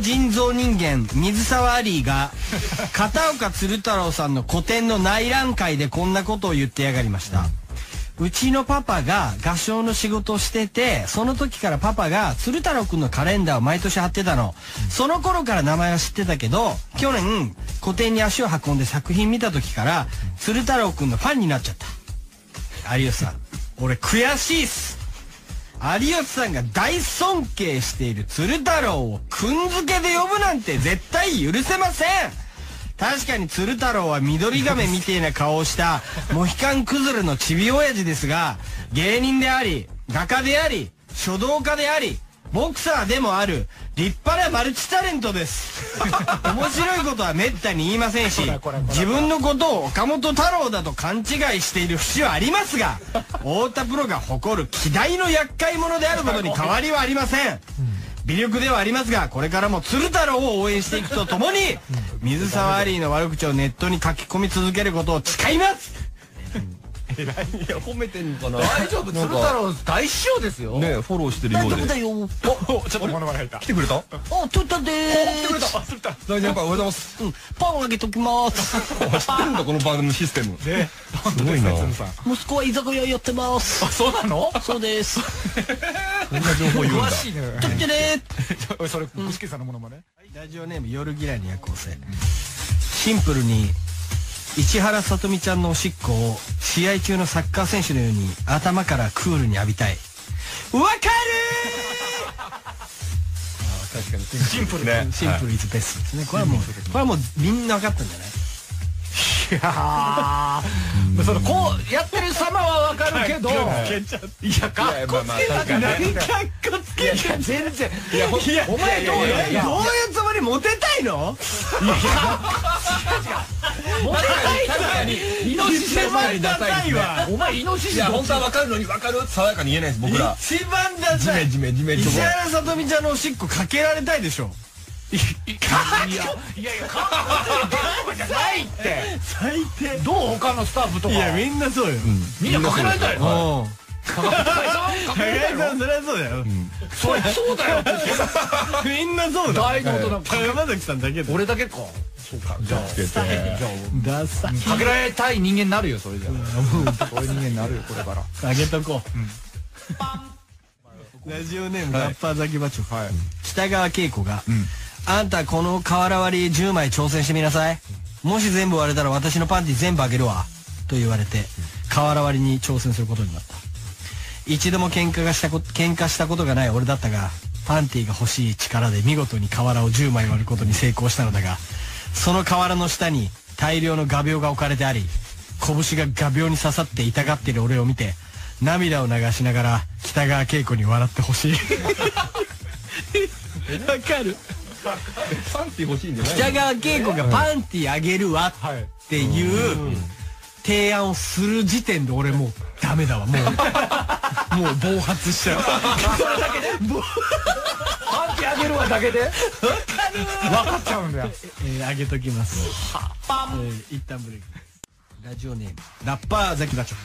人造人間水沢アリーが 片岡鶴太郎さんの個展の内覧会でこんなことを言ってやがりました、うちのパパが合唱の仕事をしててその時からパパが鶴太郎くんのカレンダーを毎年貼ってたの、その頃から名前は知ってたけど去年個展に足を運んで作品見た時から鶴太郎くんのファンになっちゃった。有吉さん俺悔しいっす有吉さんが大尊敬している鶴太郎をくんづけで呼ぶなんて絶対許せません。確かに鶴太郎は緑亀みてえな顔をした モヒカン崩れのちび親父ですが芸人であり画家であり書道家でありボクサーでもある立派なマルチタレントです。面白いことはめったに言いませんし自分のことを岡本太郎だと勘違いしている節はありますが 太田プロが誇る希代の厄介者であることに変わりはありません。微力ではありますがこれからも鶴太郎を応援していくとともに水沢アリーの悪口をネットに書き込み続けることを誓いますいや褒めてんのかな？大丈夫鶴太郎大師匠ですよ。ねフォローしてるようで。大丈夫だよ。おちょっと物まね入った。来てくれた？あ取ったでー来てくれたあ鶴太郎。大先輩おはようございますうんパンあげときます。知ってるんだこの番組のシステム。ねすごいな。鶴さん。息子は居酒屋やってます。あそうなの？そうです。こんな情報言うんだ。詳しいね。取ってね。おいそれ具志堅さんのものまね。ラジオネーム夜嫌いの夜行性。シンプルに市原さとみちゃんのおしっこを試合中のサッカー選手のように頭からクールに浴びたい。わか確かに。シンプルね。るシンプルイズベストですね。これはもうこれはもうみんな分かったんじゃない？いやー。そのこうやってる様はわかるけどい。やかっこつけたくないかっこつけいや全然。いやお前どうよいやどうつもりモテたいの？モテないに。イノシシ一番ダサいですねお前イノシシいや本当はわかるのにわかる爽やかに言えないです僕ら。一番ダサい。石原さとみちゃんのおしっこかけられたいでしょいやいやいやかっこじゃないって最低どう他のスタッフとかいやみんなそうよみんなかけられたいのうんかけられたいのそりゃそうだよそりゃそうだよみんなそうだ大の大人山崎さんだけ俺だけかそうかじゃあつけてダサかけられたい人間になるよそれじゃそういう人間になるよこれからあげとこうラジオネームラッパーザキバチョはい北川景子があんたこの瓦割り10枚挑戦してみなさい。もし全部割れたら私のパンティ全部あげるわ。と言われて瓦割りに挑戦することになった。一度も喧嘩がしたこ喧嘩したことがない俺だったがパンティが欲しい力で見事に瓦を10枚割ることに成功したのだがその瓦の下に大量の画鋲が置かれてあり拳が画鋲に刺さって痛がっている俺を見て涙を流しながら北川景子に笑ってほしい。わかる？パンティ欲しいんじゃない北川景子がパンティあげるわはいっていう提案をする時点で俺もうダメだわもう もう暴発しちゃうパンティあげるわだけで？分かっちゃうんだよえー、あげときます。えー、一旦ブレイク。ラジオネーム、ラッパーザキバチョ。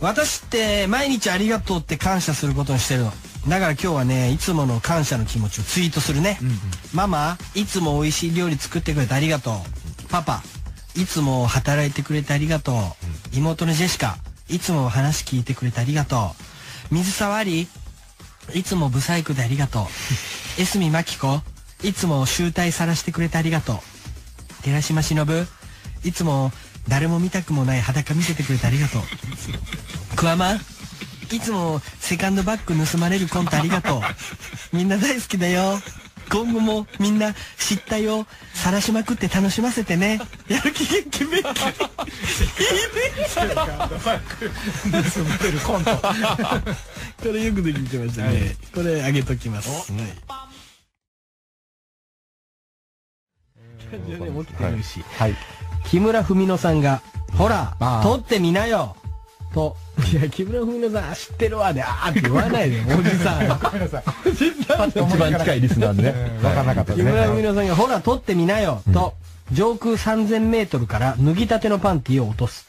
私って毎日ありがとうって感謝することにしてるの。だから今日はね、いつもの感謝の気持ちをツイートするね。ママ、いつも美味しい料理作ってくれてありがとう。パパ、いつも働いてくれてありがとう。妹のジェシカ、いつも話聞いてくれてありがとう。水沢り、いつもブサイクでありがとう。エスミマキコ、いつも集大さらしてくれてありがとう。寺島しのぶ、いつも誰も見たくもない裸見せてくれてありがとう。クワマン、いつもセカンドバッグ盗まれるコントありがとう。みんな大好きだよ。今後もみんな失態を晒しまくって楽しませてね。やる気元気めっきり。盗まれるコント これよくできてましたね。これあげときます。はい。持ってるし。はい木村文乃さんが、ほら撮ってみなよと、いや、木村文乃さん、知ってるわで、あーって言わないでよ、おじさん。ごめんなさい。一番近いリスナーでね分かんなかった木村文乃さんが、ほら、撮ってみなよと、上空3000メートルから脱ぎたてのパンティを落とす。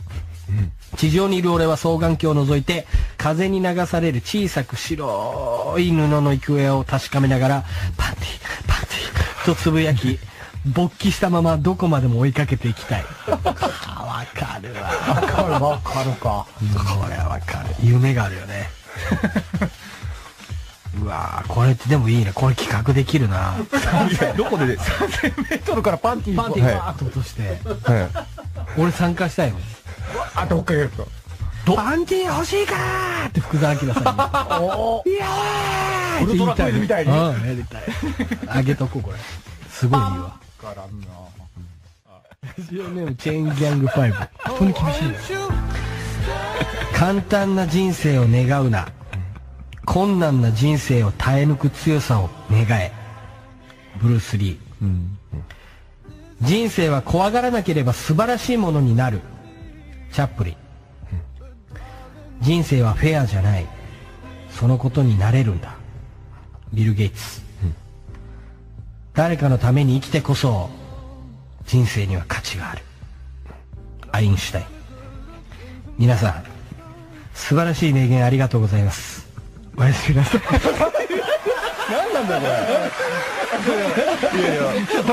地上にいる俺は双眼鏡を覗いて、風に流される小さく白い布の行方を確かめながら、パンティ、パンテとつぶやき勃起したままどこまでも追いかけていきたい。わかるわ。わかるわかるか。これはわかる。夢があるよね。うわーこれってでもいいね。これ企画できるな。どこで？3000メートルからパンティーパンティーバーッと落として。はい。俺参加したいもん。あと追っかけると。パンティー欲しいかーって福沢明さんに。おいやーウルトラクイズみたいに。うんやりたい。あげとこうこれ。すごいいいわからんな。ラジオネームチェーンギャング5本当に厳しいね簡単な人生を願うな。困難な人生を耐え抜く強さを願え。ブルース・リー、人生は怖がらなければ素晴らしいものになる。チャップリン、人生はフェアじゃない。そのことになれるんだ。ビル・ゲイツ、誰かのために生きてこそ人生には価値がある。アインシュタイン。皆さん素晴らしい名言ありがとうございます。おやすみなさい。途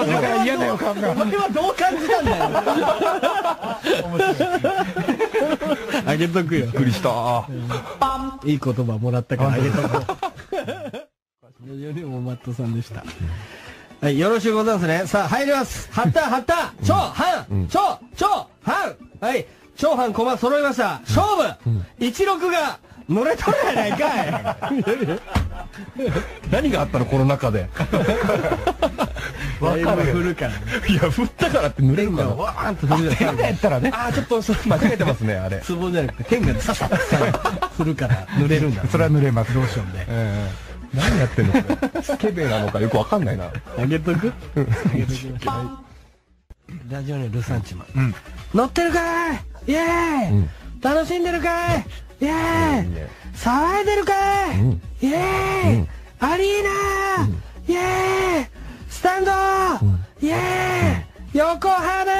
中から嫌な予感がお前はどう感じたんだよ。あげとくよ。びっくりした。いい言葉もらったから。あげとこうラジオネー ムマットさんでしたはい、よろしゅうございますね。さあ、入ります。はった、はった、超、半、超、超、半。はい、超半駒揃いました。勝負、一六が乗れとるやないか 何があったのこの中で い。わかる。振るからね。いや振ったからって濡れるか天がわーんと振るから。やったらねああちょっとそれ間違えてますねあれツボじゃなくて、天がさささ振るから濡れるんだ。それは濡れますローションで。ええ何やってんの？これスケベなのかよくわかんないな。あげとく？ラジオネームルサンチマン。乗ってるかい？イエーイ、楽しんでるかい？イエーイ！ね。騒いでるかい、ん。イエーイ、アリーナ、イエーイ！スタンド、イエーイ、横浜！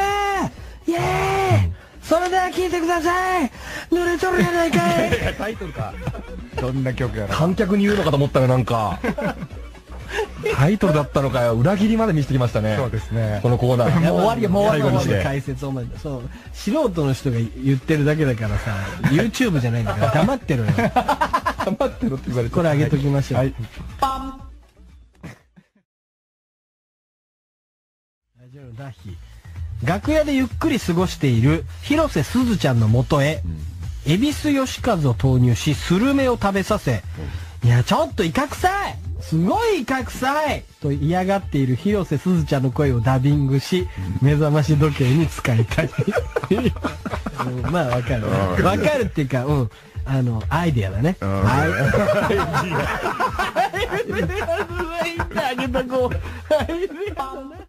イエーイ、それでは聞いてください。濡れとるやないかい。タイトルか。どんな曲やら観客に言うのかと思ったらなんか。タイトルだったのかよ。裏切りまで見せてきましたね。そうですね。このコーナー。もう終わりやもう終わり。最後にして。解説お前そう素人の人が言ってるだけだからさ YouTube じゃないんだから黙ってろよ。頑張ってろって言われて。これあげときましょう、はい。ラジオのダッヒ楽屋でゆっくり過ごしている広瀬すずちゃんのもとへ、恵比寿義和を投入しスルメを食べさせ、いやちょっと威嚇臭いすごい威嚇臭いと嫌がっている広瀬すずちゃんの声をダビングし、目覚まし時計に使いたいう。ん まあわかるわかるっていうかうん。あのアイディアだね。アイディアあげたこうアイディアだね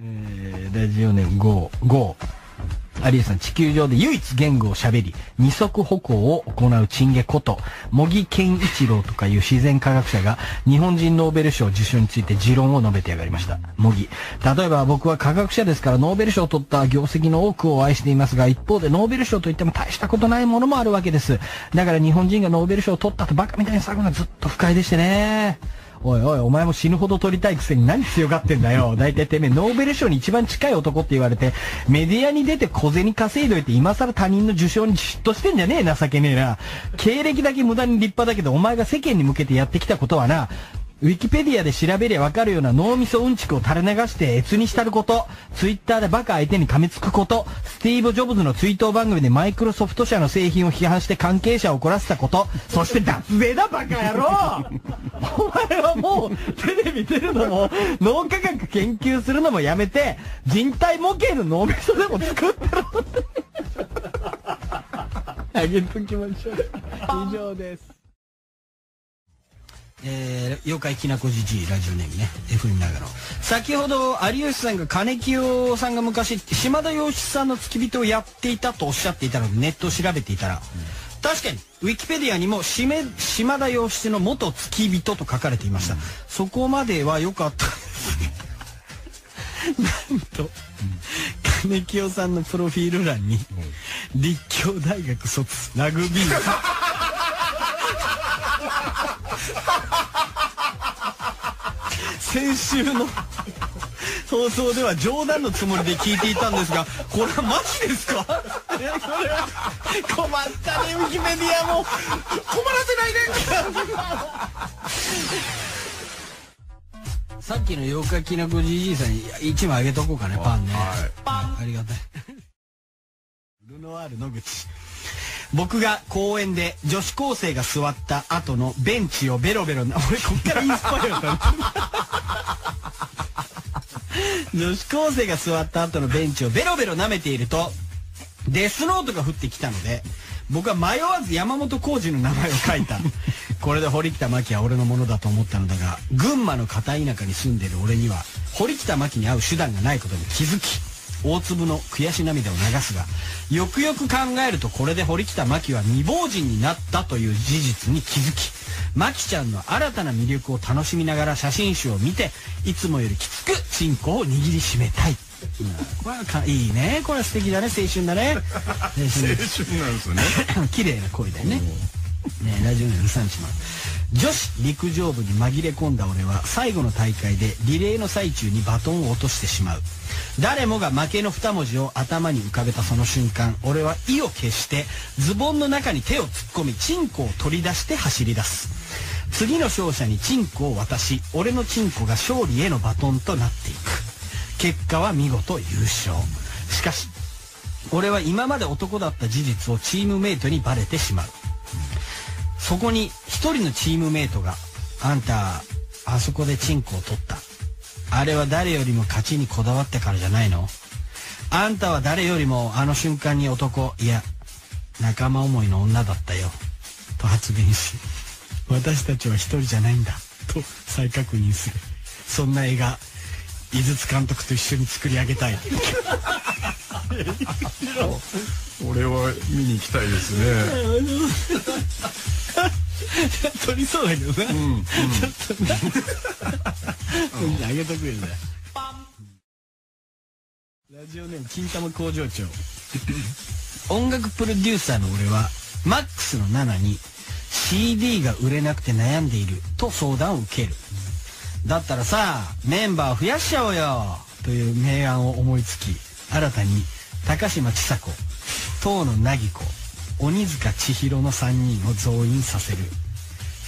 えーラジオネームゴー、ゴー。有吉さん、地球上で唯一言語を喋り、二足歩行を行うチンゲこと、茂木健一郎とかいう自然科学者が、日本人ノーベル賞受賞について持論を述べてやがりました。茂木。例えば僕は科学者ですから、ノーベル賞を取った業績の多くを愛していますが、一方でノーベル賞といっても大したことないものもあるわけです。だから日本人がノーベル賞を取ったとバカみたいに騒ぐのはずっと不快でしてね。おいおい、お前も死ぬほど取りたいくせに何強がってんだよ。大体てめえ、ノーベル賞に一番近い男って言われて、メディアに出て小銭稼いどいて、今更他人の受賞に嫉妬してんじゃねえ、情けねえな。経歴だけ無駄に立派だけど、お前が世間に向けてやってきたことはな、ウィキペディアで調べりゃわかるような脳みそうんちくを垂れ流して越にしたること、ツイッターでバカ相手に噛みつくこと、スティーブ・ジョブズの追悼番組でマイクロソフト社の製品を批判して関係者を怒らせたこと、そして脱税だバカ野郎。お前はもうテレビ出るのも脳科学研究するのもやめて人体模型の脳みそでも作ってろって。あげときましょう。以上です。えー、妖怪きなこじじいラジオネームね。F にながら先ほど有吉さんが金清さんが昔島田洋七さんの付き人をやっていたとおっしゃっていたのでネットを調べていたら、確かにウィキペディアにもしめ島田洋七の元付き人と書かれていました、そこまでは良かった。なんと、金清さんのプロフィール欄に、立教大学卒ラグビー先週の放送では冗談のつもりで聞いていたんですがこれはマジですか？困ったねウィキペディアも。困らせないでさっきの妖怪きなこじじいさんに一枚あげとこうかねパンね、パンありがたい。ルノワール野口僕が公園で女子高生が座った後のベンチをベロベロな 俺こっからインスパイアだ女子高生が座った後のベンチをベロベロ舐めているとデスノートが降ってきたので僕は迷わず山本浩二の名前を書いた。これで堀北真希は俺のものだと思ったのだが群馬の片田舎に住んでる俺には堀北真希に会う手段がないことに気づき大粒の悔し涙を流すがよくよく考えるとこれで堀北真希は未亡人になったという事実に気づき真希ちゃんの新たな魅力を楽しみながら写真集を見ていつもよりきつくチンコを握りしめたい、うん、これはかいいね。これは素敵だね。青春だね。青春なんですよね。綺麗な声だよね。ねラジオネーム3島女子陸上部に紛れ込んだ俺は最後の大会でリレーの最中にバトンを落としてしまう。誰もが負けの2文字を頭に浮かべたその瞬間俺は意を決してズボンの中に手を突っ込みチンコを取り出して走り出す。次の勝者にチンコを渡し俺のチンコが勝利へのバトンとなっていく。結果は見事優勝。しかし俺は今まで男だった事実をチームメイトにバレてしまう。そこに一人のチームメイトが「あんたあそこでチンコを取った。あれは誰よりも勝ちにこだわってからじゃないの。あんたは誰よりもあの瞬間に男いや仲間思いの女だったよ。と発言し私たちは一人じゃないんだ。と再確認する。そんな映画井筒監督と一緒に作り上げたい。俺は見に行きたいですね 撮りそうだけどね、うんうん、ちょっとね。あげとくよね。ラジオネーム金玉工場長。音楽プロデューサーの俺はマックスの7に CD が売れなくて悩んでいると相談を受ける。だったらさメンバー増やしちゃおうよという明暗を思いつき新たに高嶋ちさ子遠野凪子鬼塚千尋の3人を増員させる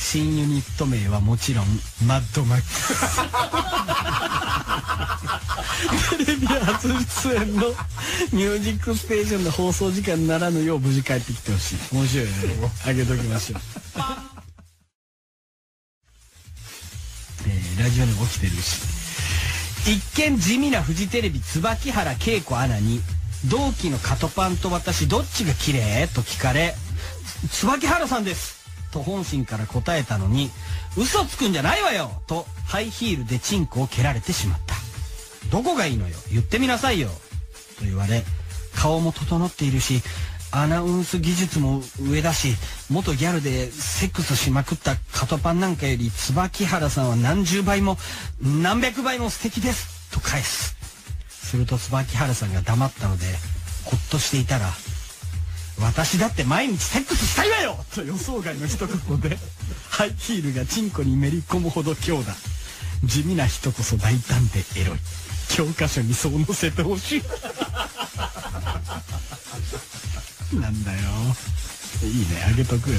新ユニット名はもちろんマッドマック。ステレビ初出演の「ミュージックステーション」の放送時間にならぬよう無事帰ってきてほしい。面白いね。あげときましょう。えー、ラジオに起きてるし。一見地味なフジテレビ椿原恵子アナに同期のカトパンと私どっちが綺麗？と聞かれ椿原さんですと本心から答えたのに嘘つくんじゃないわよとハイヒールでチンコを蹴られてしまった。どこがいいのよ言ってみなさいよと言われ顔も整っているしアナウンス技術も上だし元ギャルでセックスしまくったカトパンなんかより椿原さんは何十倍も何百倍も素敵ですと返す。すると椿原さんが黙ったのでほっとしていたら私だって毎日セックスしたいわよ！と予想外の一言でハイヒールがチンコにめり込むほど強打。地味な人こそ大胆でエロい。教科書にそう載せてほしい。なんだよ。いいね。あげとくよ。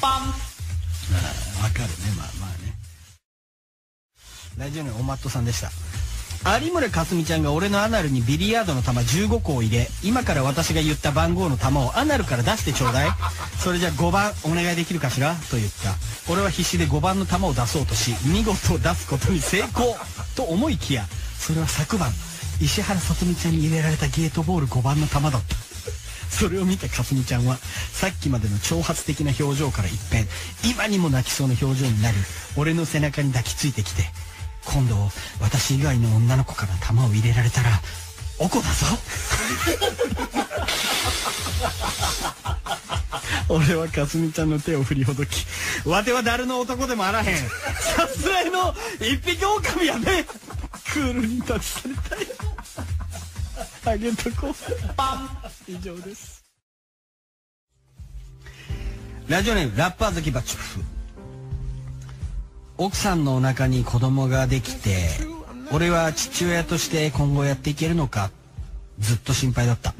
パン。わかるね。まあまあね。ラジオネームおまっとさんでした有村架純ちゃんが俺のアナルにビリヤードの球15個を入れ今から私が言った番号の球をアナルから出してちょうだい。それじゃ5番お願いできるかしら？と言った。俺は必死で5番の球を出そうとし見事出すことに成功。と思いきやそれは昨晩石原さとみちゃんに入れられたゲートボール5番の球だった。それを見たかすみちゃんはさっきまでの挑発的な表情から一変今にも泣きそうな表情になり俺の背中に抱きついてきて今度私以外の女の子から弾を入れられたらおこだぞ。俺はかすみちゃんの手を振りほどきわては誰の男でもあらへん。さすらいの一匹狼やねクールに立ち去りたい。あげとこう。パン以上です。ラジオネームラッパー好きバチュフ。奥さんのお腹に子供ができて俺は父親として今後やっていけるのかずっと心配だった。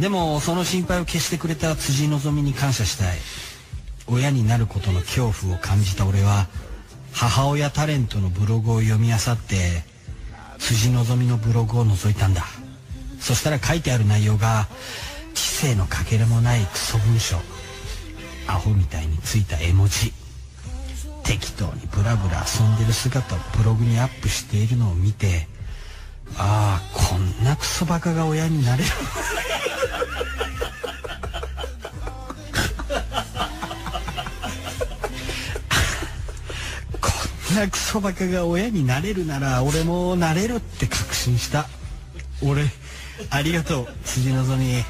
でもその心配を消してくれた辻希美に感謝したい。親になることの恐怖を感じた俺は母親タレントのブログを読み漁って辻希美のブログを覗いたんだ。そしたら書いてある内容が知性のかけらもないクソ文章。アホみたいについた絵文字。適当にブラブラ遊んでる姿をブログにアップしているのを見てああこんなクソバカが親になれる。こんなクソバカが親になれるなら俺もなれるって確信した。俺ありがとう辻希美。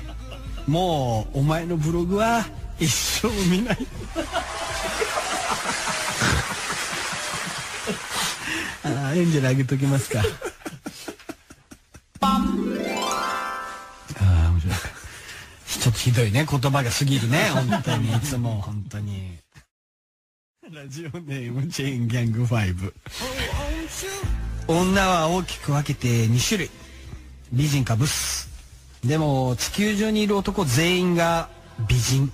もうお前のブログは一生見ない。あエンジェルあげときますか。ああ面白い。ちょっとひどいね言葉が過ぎるね本当にいつも本当に。ラジオネームチェーンギャング5女は大きく分けて2種類。美人かブス。でも地球上にいる男全員が美人。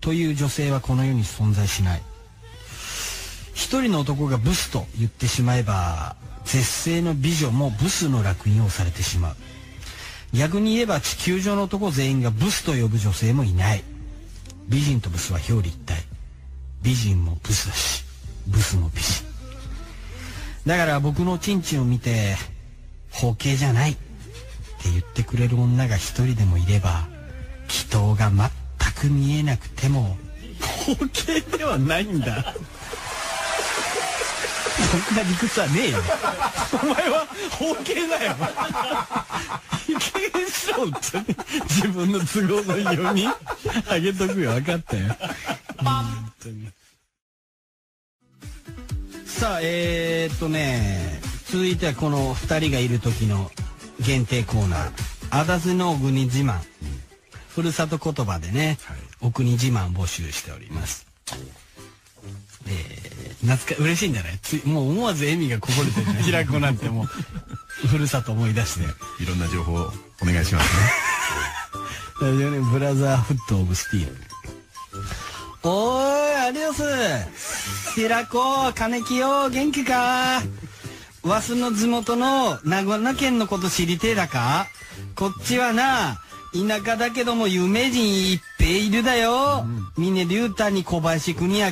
という女性はこの世に存在しない一人の男がブスと言ってしまえば絶世の美女もブスの烙印をされてしまう。逆に言えば地球上の男全員がブスと呼ぶ女性もいない。美人とブスは表裏一体。美人もブスだしブスも美人。だから僕のチンチンを見て包茎じゃない。って言ってくれる女が一人でもいれば祈祷が全く見えなくても包茎ではないんだ。そんな理屈はねえよ。お前は包茎だよ。いけんしろって自分の都合のいいようにあげとくよ。分かったよ。本当に。さあえー、っとね続いてはこの2人がいる時の限定コーナー「あだずのお国自慢」ふるさと言葉でね、お国自慢募集しておりますえー、懐か嬉しいんじゃない？つもう思わず笑みがこぼれてるね平子なんてもう。ふるさと思い出して。いろんな情報をお願いしますね。ラジオネームブラザーフットオブスティール。おーいアディオス。平子金木よ元気か？わすの地元の長野県のこと知りてえだか？こっちはな田舎だけども有名人いっぺいいるだよ、峰竜太に小林邦明。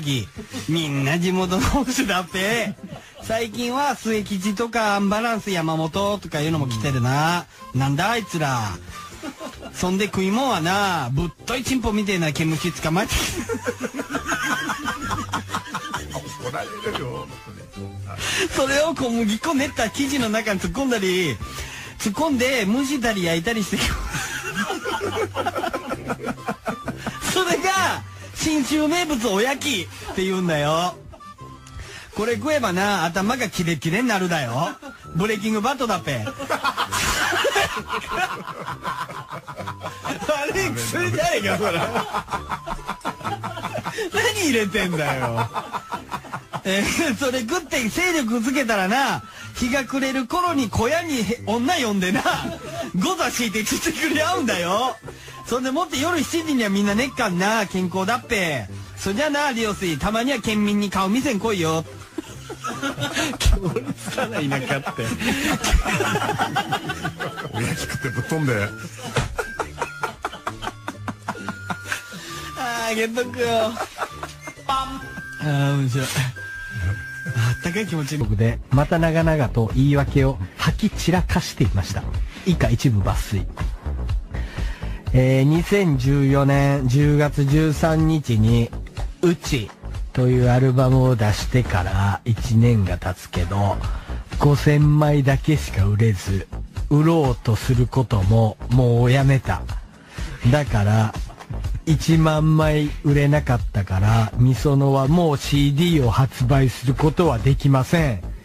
みんな地元のホスだっぺ最近は末吉とかアンバランス山本とかいうのも来てるな、なんだあいつら。そんで食いもんはなぶっといチンポみてえな毛虫捕まえて怒られるよそれを小麦粉練った生地の中に突っ込んだり突っ込んで蒸したり焼いたりして それが信州名物おやきって言うんだよ。これ食えばな頭がキレキレになるだよ。ブレイキングバットだっぺ。あれ薬じゃねえかそれ。何入れてんだよ。え ーそれ食って勢力つけたらな日が暮れる頃に小屋にへ女呼んでなゴザ敷いてつってくれ合うんだよ。そんでもって夜7時にはみんなねっかんな健康だっぺ。そりゃなリオスイたまには県民に顔見せん来いよ。強烈だな田舎っておやき食ってぶっ飛んで。あげとくよ。あー面白いあったかい気持ち。僕でまた長々と言い訳を吐き散らかしていました。以下一部抜粋。えー2014年10月13日に「うち」というアルバムを出してから1年が経つけど5000枚だけしか売れず売ろうとすることももうやめた。だから1万枚売れなかったからみそのはもう CD を発売することはできません。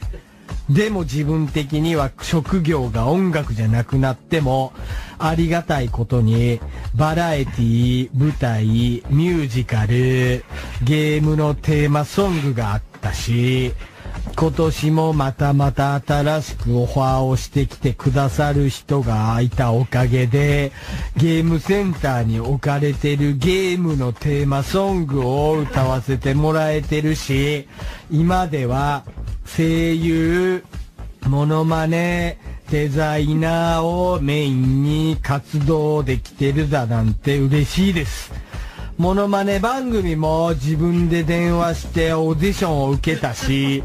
でも自分的には職業が音楽じゃなくなってもありがたいことに、バラエティ、舞台、ミュージカル、ゲームのテーマソングがあったし、今年もまたまた新しくオファーをしてきてくださる人がいたおかげで、ゲームセンターに置かれてるゲームのテーマソングを歌わせてもらえてるし、今では声優、モノマネ、デザイナーをメインに活動できてるだなんて嬉しいです。モノマネ番組も自分で電話してオーディションを受けたし、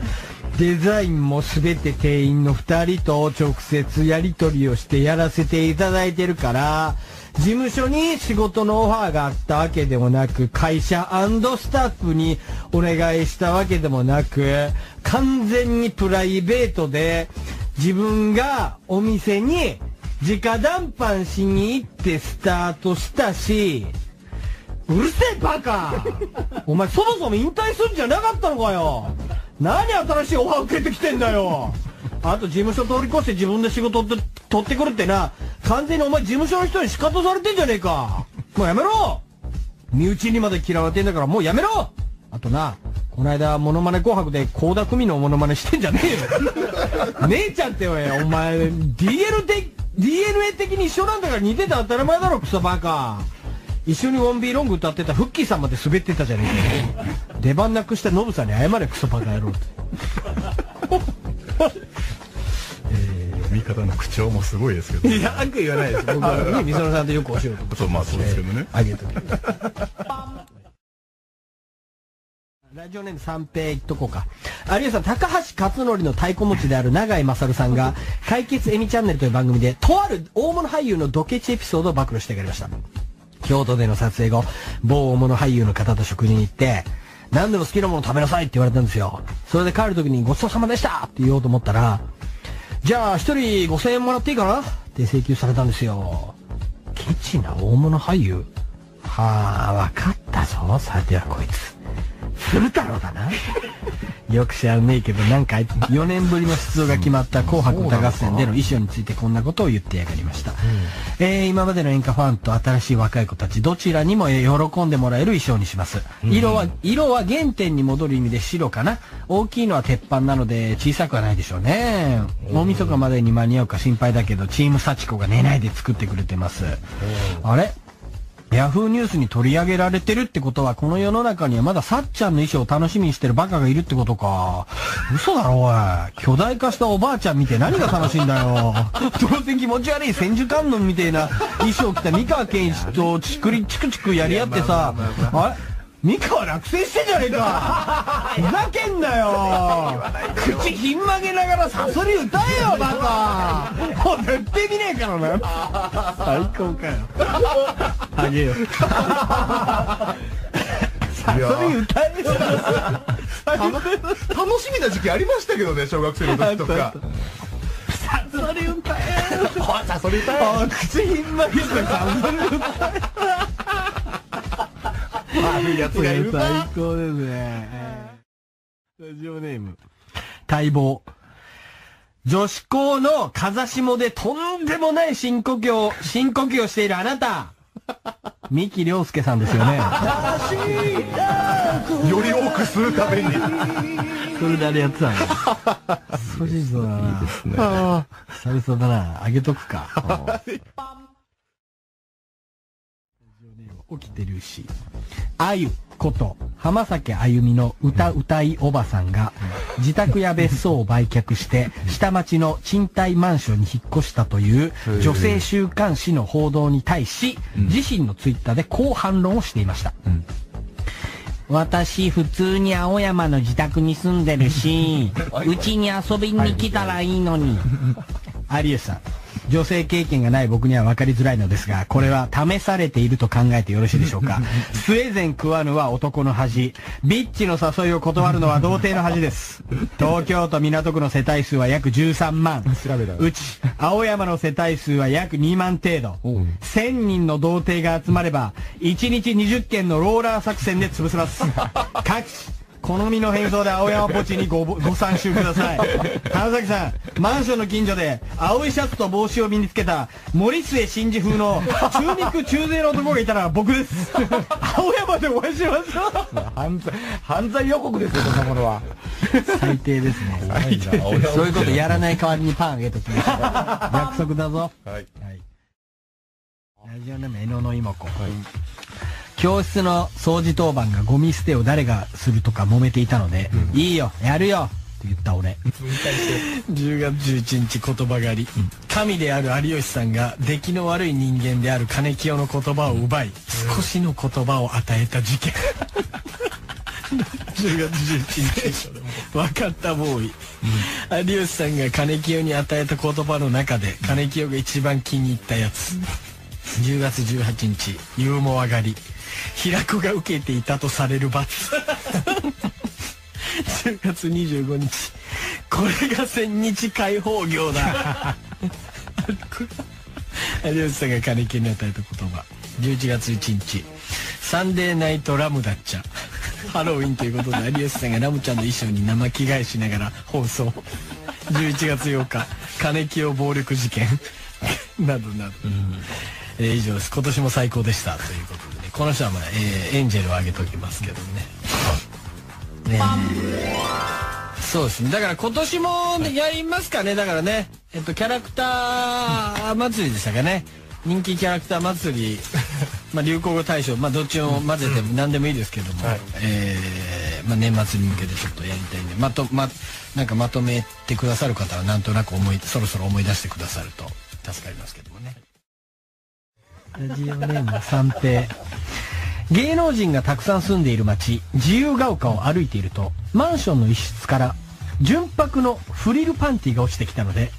デザインも全て店員の2人と直接やり取りをしてやらせていただいてるから、事務所に仕事のオファーがあったわけでもなく、会社スタッフにお願いしたわけでもなく、完全にプライベートで自分がお店に直談判しに行ってスタートしたし、うるせえバカ。お前そもそも引退するんじゃなかったのかよ。何新しいオファー受けてきてんだよ。あと事務所通り越して自分で仕事って取ってくるってな、完全にお前事務所の人に仕方されてんじゃねえか。もうやめろ。身内にまで嫌われてんだからもうやめろ。あとな、この間、モノマネ紅白で、高田組のモノマネしてんじゃねえよ。姉ちゃんっておいお前、DL 的、DNA 的に一緒なんだから似てて当たり前だろ、クソバカ。一緒にウォンビーロング歌ってたフッキーさんまで滑ってたじゃねえかよ。出番なくしたノブさんに謝れ、クソバカ野郎って。味方の口調もすごいですけど。いや、悪意言わないです。僕はね、みそのさんとよくお仕事。そう、まあそうですけどね。あげとけ。ラジオネーム三平いっとこうか。有吉さん、高橋克典の太鼓持ちである永井勝さんが、解決エミチャンネルという番組で、とある大物俳優のドケチエピソードを暴露してくれました。京都での撮影後、某大物俳優の方と食事に行って、何でも好きなもの食べなさいって言われたんですよ。それで帰る時にごちそうさまでしたって言おうと思ったら、じゃあ一人5000円もらっていいかなって請求されたんですよ。ケチな大物俳優はあ、わかったぞ、さてはこいつ。鶴太郎だな。よく知らねえけど、なんか4年ぶりの出場が決まった紅白歌合戦での衣装についてこんなことを言ってやがりました。えー今までの演歌ファンと新しい若い子たち、どちらにもえー喜んでもらえる衣装にします。色は、色は原点に戻る意味で白かな。大きいのは鉄板なので小さくはないでしょうね。大晦日までに間に合うか心配だけど、チーム幸子が寝ないで作ってくれてます。あれ？ヤフーニュースに取り上げられてるってことは、この世の中にはまださっちゃんの衣装を楽しみにしてるバカがいるってことか。嘘だろ、おい。巨大化したおばあちゃん見て何が楽しいんだよ。どうせ気持ち悪い千手観音みたいな衣装着た三河健一とチクリチクチクやり合ってさ、あれ？三河落選してんじゃねえか。ふざけんなよ。口ひん曲げながらサソリ歌えよバカ。もう絶対見ねえからな。最高かよ。あげよ。サソリ歌えよ。楽しみな時期ありましたけどね小学生の時とか。サソリ歌えよ おいさそれ歌え。あ口ひん曲げてサソリ歌え悪いやつがいるな最高ですね。ラジオネーム、待望。女子校の風下でとんでもない深呼吸を、深呼吸をしているあなた。三木亮介さんですよね。より多く吸うためにそれであれやってたの。そうしそうだな。いいですね。久々だな。あげとくか。起きてるし。あゆこと浜崎あゆみの歌歌いおばさんが自宅や別荘を売却して下町の賃貸マンションに引っ越したという女性週刊誌の報道に対し自身のツイッターでこう反論をしていました。私普通に青山の自宅に住んでるし、うちに遊びに来たらいいのに。有吉さん、女性経験がない僕には分かりづらいのですが、これは試されていると考えてよろしいでしょうか。スウェーデン食わぬは男の恥。ビッチの誘いを断るのは童貞の恥です。東京都港区の世帯数は約13万。うち、青山の世帯数は約2万程度。1000人の童貞が集まれば、1日20件のローラー作戦で潰せます。各地、好みの変装で青山墓地にご ご参集ください。花崎さんマンションの近所で青いシャツと帽子を身につけた森末真二風の中肉中背の男がいたら僕です。青山でお会いしましょう。犯罪犯罪予告ですよそんなものは。最低ですね。そういうことやらない代わりにパンあげときましょう。約束だぞ。はい。はい。ラジオネーム江野の妹子、教室の掃除当番がゴミ捨てを誰がするとか揉めていたので、いいよやるよって言った俺。10月11日言葉狩り、神である有吉さんが出来の悪い人間である金清の言葉を奪い、少しの言葉を与えた事件。10月11日。分かったボーイ、有吉さんが金清に与えた言葉の中で金清が一番気に入ったやつ。10月18日ユーモア狩り平子が受けていたとされる罰。10月25日。これが千日解放業だ。有吉さんが金清に与えた言葉。11月1日。サンデーナイトラムダッチャ。ハロウィンということで有吉さんがラムちゃんの衣装に生着替えしながら放送。11月8日。金清暴力事件。などなど、えー以上です。今年も最高でした。ということで。ねこの人はまあ、えーエンジェルをあげときますけどね。ね。そうですね。だから今年もやりますかね。だからね。えっとキャラクター祭りでしたかね。人気キャラクター祭り。まあ流行語大賞。まあどっちも混ぜても何でもいいですけども、えーまあ、年末に向けてちょっとやりたいんで。まとまなんかまとめてくださる方はなんとなく思いそろそろ思い出してくださると助かりますけどもねラジオネーム三平。芸能人がたくさん住んでいる町自由が丘を歩いているとマンションの一室から純白のフリルパンティが落ちてきたので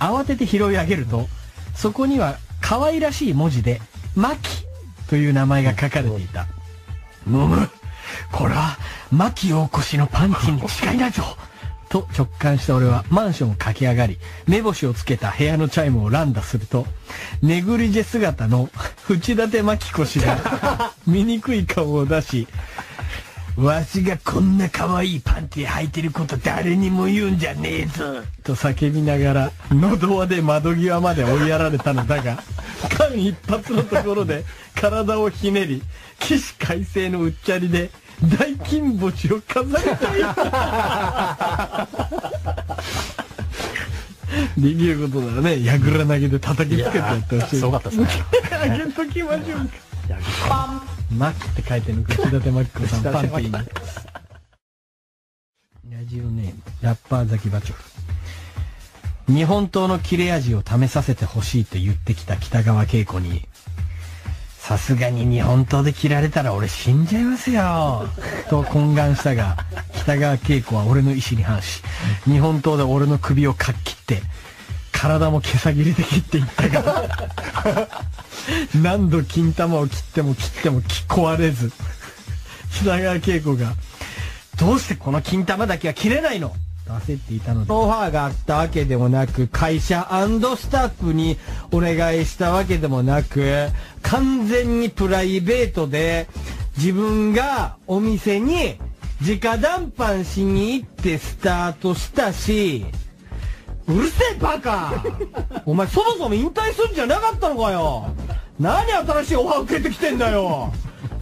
慌てて拾い上げるとそこには可愛らしい文字で「マキ」という名前が書かれていた。むむこれは牧大越のパンティに違いないぞ。と直感した俺はマンションを駆け上がり目星をつけた部屋のチャイムを乱打するとネグリジェ姿の淵立真紀子氏が 醜い顔を出しわしがこんな可愛いパンティ履いてること誰にも言うんじゃねえぞと叫びながら喉輪で窓際まで追いやられたのだが間一髪のところで体をひねり起死回生のうっちゃりで大金星を飾りたい。できることならねやぐら投げで叩きつけてやってほしい。すごかったですね。あげときましょうかマキって書いてるの口立てさんパンラジオネームラッパーザキバチョ。フ日本刀の切れ味を試させてほしいと言ってきた北川景子にさすがに日本刀で切られたら俺死んじゃいますよ。と懇願したが北川景子は俺の意思に反し日本刀で俺の首をかっ切って体も毛先切りで切っていったが何度金玉を切っても切っても壊れず北川景子がどうしてこの金玉だけは切れないの焦っていたので。オファーがあったわけでもなく会社スタッフにお願いしたわけでもなく完全にプライベートで自分がお店に直談判しに行ってスタートしたしうるせえバカ！お前そもそも引退するんじゃなかったのかよ！何新しいオファー受けてきてんだよ！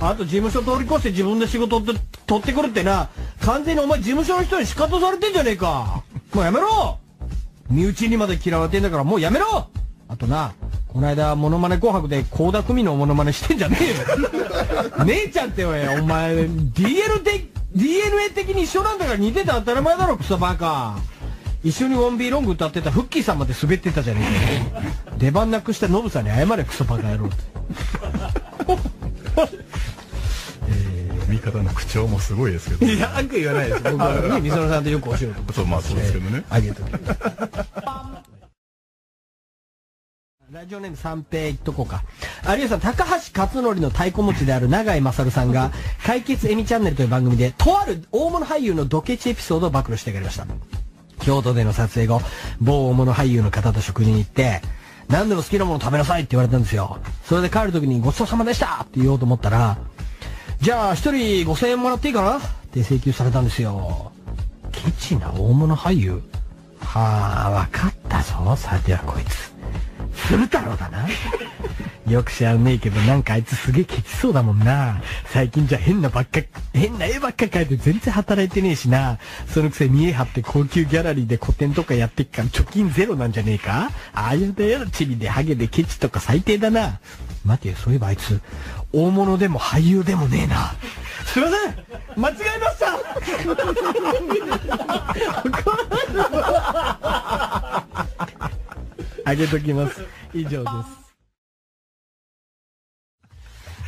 あと事務所通り越して自分で仕事って取ってくるってな完全にお前事務所の人に仕方されてんじゃねえか。もうやめろ。身内にまで嫌われてんだからもうやめろ。あとなこの間モノマネ紅白で倖田來未のモノマネしてんじゃねえよ。姉ちゃんっておいお前 DL 的 DNA 的に一緒なんだから似てて当たり前だろクソバカ。一緒にウォンビーロング歌ってたフッキーさんまで滑ってたじゃねえか出番なくしたノブさんに謝れクソバカ野郎って。味方の口調もすごいですけどいや悪意言わないです。僕はね さんとよくお仕事。そうまあそうですけどね。あげときラジオネーム三平言っとこうか。有吉さん、高橋克典の太鼓持ちである永井勝さんが、解決エミチャンネルという番組で、とある大物俳優のドケチエピソードを暴露してくれました。京都での撮影後、某大物俳優の方と食事に行って、何でも好きなもの食べなさいって言われたんですよ。それで帰る時にごちそうさまでしたって言おうと思ったら、じゃあ一人5000円もらっていいかな？って請求されたんですよ。ケチな大物俳優はあ、わかったぞ、さてはこいつ。鶴太郎だな。よく知らねえけど、なんかあいつすげえケチそうだもんな。最近じゃ変なばっか、変な絵ばっか描いて全然働いてねえしな。そのくせ見え張って高級ギャラリーで個展とかやってっから貯金ゼロなんじゃねえか？ああいうだよ、チビでハゲでケチとか最低だな。待てよ、そういえばあいつ、大物でも俳優でもねえな。すいません間違えました あげときます。以上です。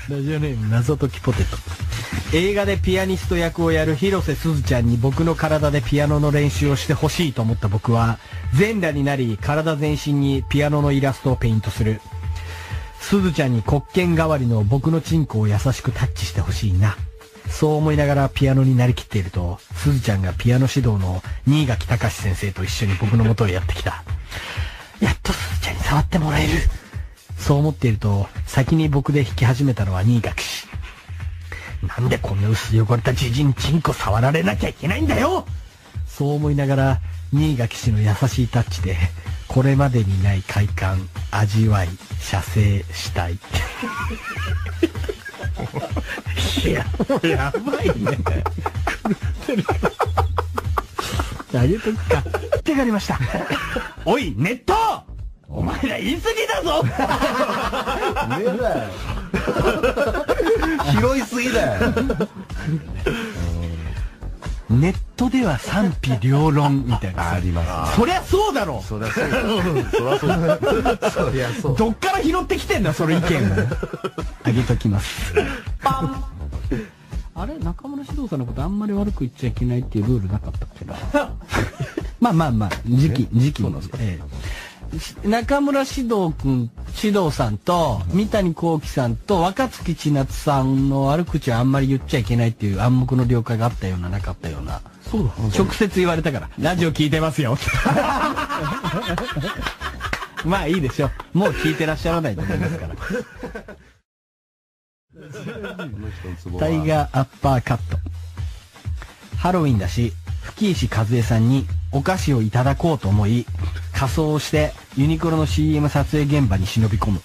ラジオネーム謎解きポテト。映画でピアニスト役をやる広瀬すずちゃんに僕の体でピアノの練習をしてほしいと思った僕は、全裸になり体全身にピアノのイラストをペイントする。すずちゃんに黒剣代わりの僕のチンコを優しくタッチしてほしいな。そう思いながらピアノになりきっていると、すずちゃんがピアノ指導の新垣隆先生と一緒に僕の元へやってきた。やっとすずちゃんに触ってもらえる。そう思っていると、先に僕で弾き始めたのは新垣氏。なんでこんな薄汚れたじじにチンコ触られなきゃいけないんだよそう思いながら、新垣氏の優しいタッチで、これまでにない快感、味わい、射精したい。いや、もうやばいね。狂ってる。あげとくか。手がありました。おい、ネットお前ら言い過ぎだぞだよ。拾いすぎだよ。ネットでは賛否両論みたいな。あります。そりゃそうだろそりゃそうだ。そりゃそうだ。そりゃそう。どっから拾ってきてんだ、その意見を。あげときます。あれ中村獅童さんのことあんまり悪く言っちゃいけないっていうルールなかったっけなまあまあまあ、時期、時期の。ええし中村獅童くん、獅童さんと、三谷幸喜さんと、若槻千夏さんの悪口はあんまり言っちゃいけないっていう暗黙の了解があったような、なかったような。そうだ。直接言われたから、ラジオ聞いてますよ。まあいいでしょう。もう聞いてらっしゃらないと思いますから。タイガーアッパーカット。ハロウィンだし、吹石一恵さんにお菓子をいただこうと思い、仮装をしてユニクロの CM 撮影現場に忍び込む。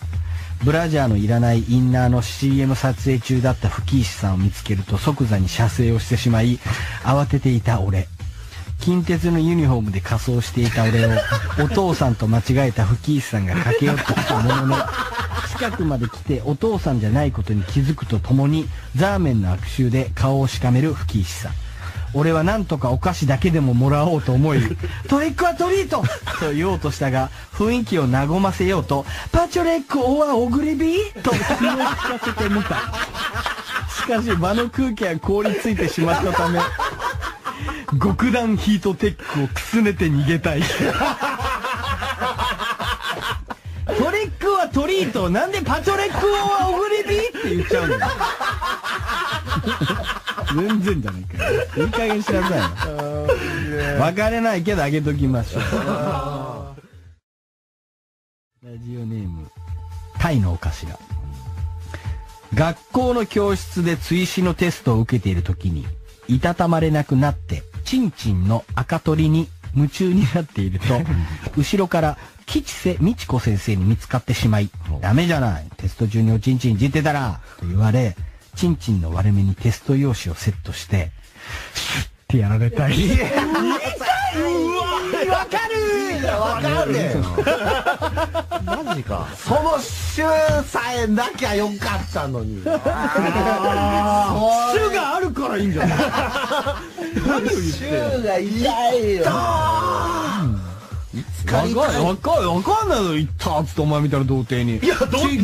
ブラジャーのいらないインナーの CM 撮影中だった吹石さんを見つけると即座に射精をしてしまい、慌てていた俺。近鉄のユニフォームで仮装していた俺をお父さんと間違えた吹石さんが駆け寄ってきたものの近くまで来てお父さんじゃないことに気づくとともにザーメンの悪臭で顔をしかめる吹石さん俺はなんとかお菓子だけでももらおうと思い トリックはトリート。と言おうとしたが雰囲気を和ませようとパチョレックオアオグリビー？と気を利かせてみた。しかし場の空気は凍りついてしまったため極暖ヒートテックをくすねて逃げたい。トリックはトリート。なんでパチョレックはオグリビー？って言っちゃうんだよ 全然じゃないかよいい加減にしなさいよ分かれないけどあげときましょう。ラジオネームタイのお頭。学校の教室で追試のテストを受けている時にいたたまれなくなってチンチンの赤鳥に夢中になっていると 後ろから吉瀬美智子先生に見つかってしまいダメじゃない。テスト中におちんちんいじってたらと言われチンチンの割れ目にテスト用紙をセットしてシュッてやられたい痛いわかるわかんねえよ。マジか。その週さえなきゃよかったのに。種があるからいいんじゃない？週が痛いよ。若い若いわかんないの言ったっつってお前みたいな童貞に。いや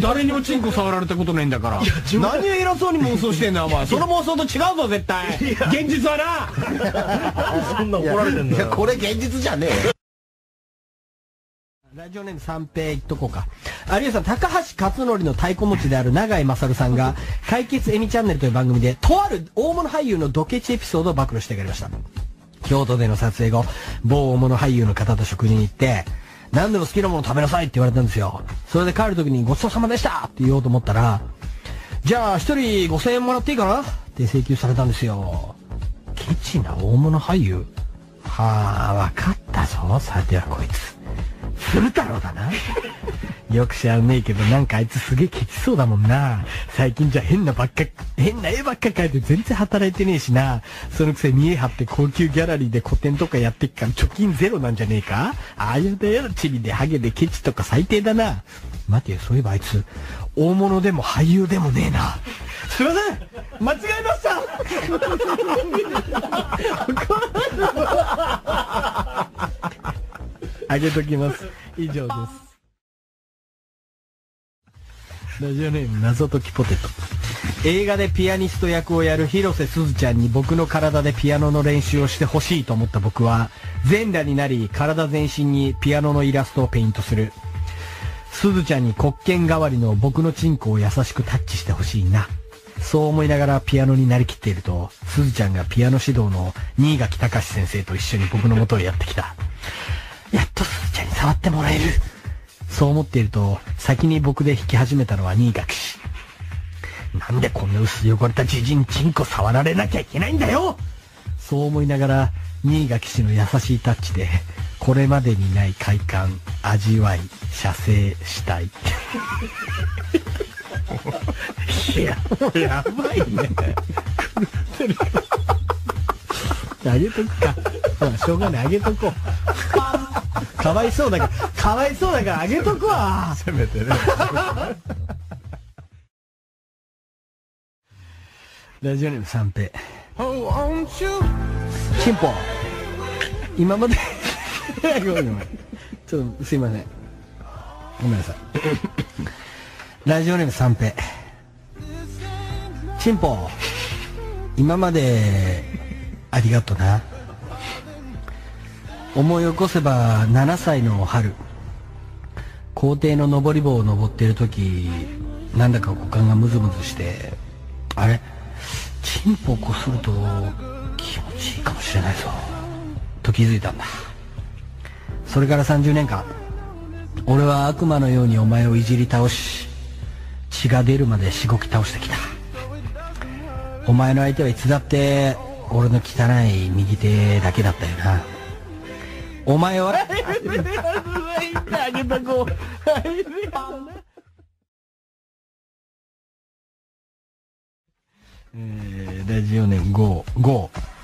誰にもチンコ触られたことないんだから。何を偉そうに妄想してんだよお前。その妄想と違うぞ絶対。現実はな。そんな怒られてんだよ。いや、これ現実じゃねえよ。ラジオネーム三平言っとこうか。有吉さん、高橋克典の太鼓持ちである永井勝さんが、解決エミチャンネルという番組で、とある大物俳優のドケチエピソードを暴露してくれました。京都での撮影後、某大物俳優の方と食事に行って、何でも好きなもの食べなさいって言われたんですよ。それで帰る時にごちそうさまでしたって言おうと思ったら、じゃあ一人5000円もらっていいかなって請求されたんですよ。ケチな大物俳優はあ、わかったぞ、さてはこいつ。鶴太郎だな。よく知らねえけど、なんかあいつすげえケチそうだもんな。最近じゃ変なばっか、変な絵ばっか描いて全然働いてねえしな。そのくせ見え張って高級ギャラリーで個展とかやってっから貯金ゼロなんじゃねえかああいうだよ、チビでハゲでケチとか最低だな。待てよ、そういえばあいつ、大物でも俳優でもねえな。すいません間違えました あげときます。以上です。ラジオネーム謎解きポテト。映画でピアニスト役をやる広瀬すずちゃんに僕の体でピアノの練習をしてほしいと思った僕は、全裸になり体全身にピアノのイラストをペイントする。すずちゃんに黒剣代わりの僕のチンコを優しくタッチしてほしいな。そう思いながらピアノになりきっていると、すずちゃんがピアノ指導の新垣隆先生と一緒に僕の元へやってきた。やっとすずちゃんに触ってもらえる。そう思っていると、先に僕で弾き始めたのは新垣氏。なんでこんな薄汚れたじじんチンコ触られなきゃいけないんだよそう思いながら、新垣氏の優しいタッチで、これまでにない快感、味わい、射精したい。いや、もうやばいね。狂ってる。あげとくか。まあ、しょうがない、あげとこう。かわいそうだから、かわいそうだからあげとくわ。せめてね。ラジオネーム三平。チンポ。今までごめんごめん。ちょっと、すいません。ごめんなさい。ラジオネーム三平。チンポ。今まで、ありがとな。思い起こせば7歳の春。校庭の登り棒を登っている時なんだか股間がムズムズしてあれ？チンポをこすると気持ちいいかもしれないぞ。と気づいたんだ。それから30年間俺は悪魔のようにお前をいじり倒し血が出るまでしごき倒してきた。お前の相手はいつだって俺の汚い右手だけだったよなお前は？えー、ラジオネーム5、5。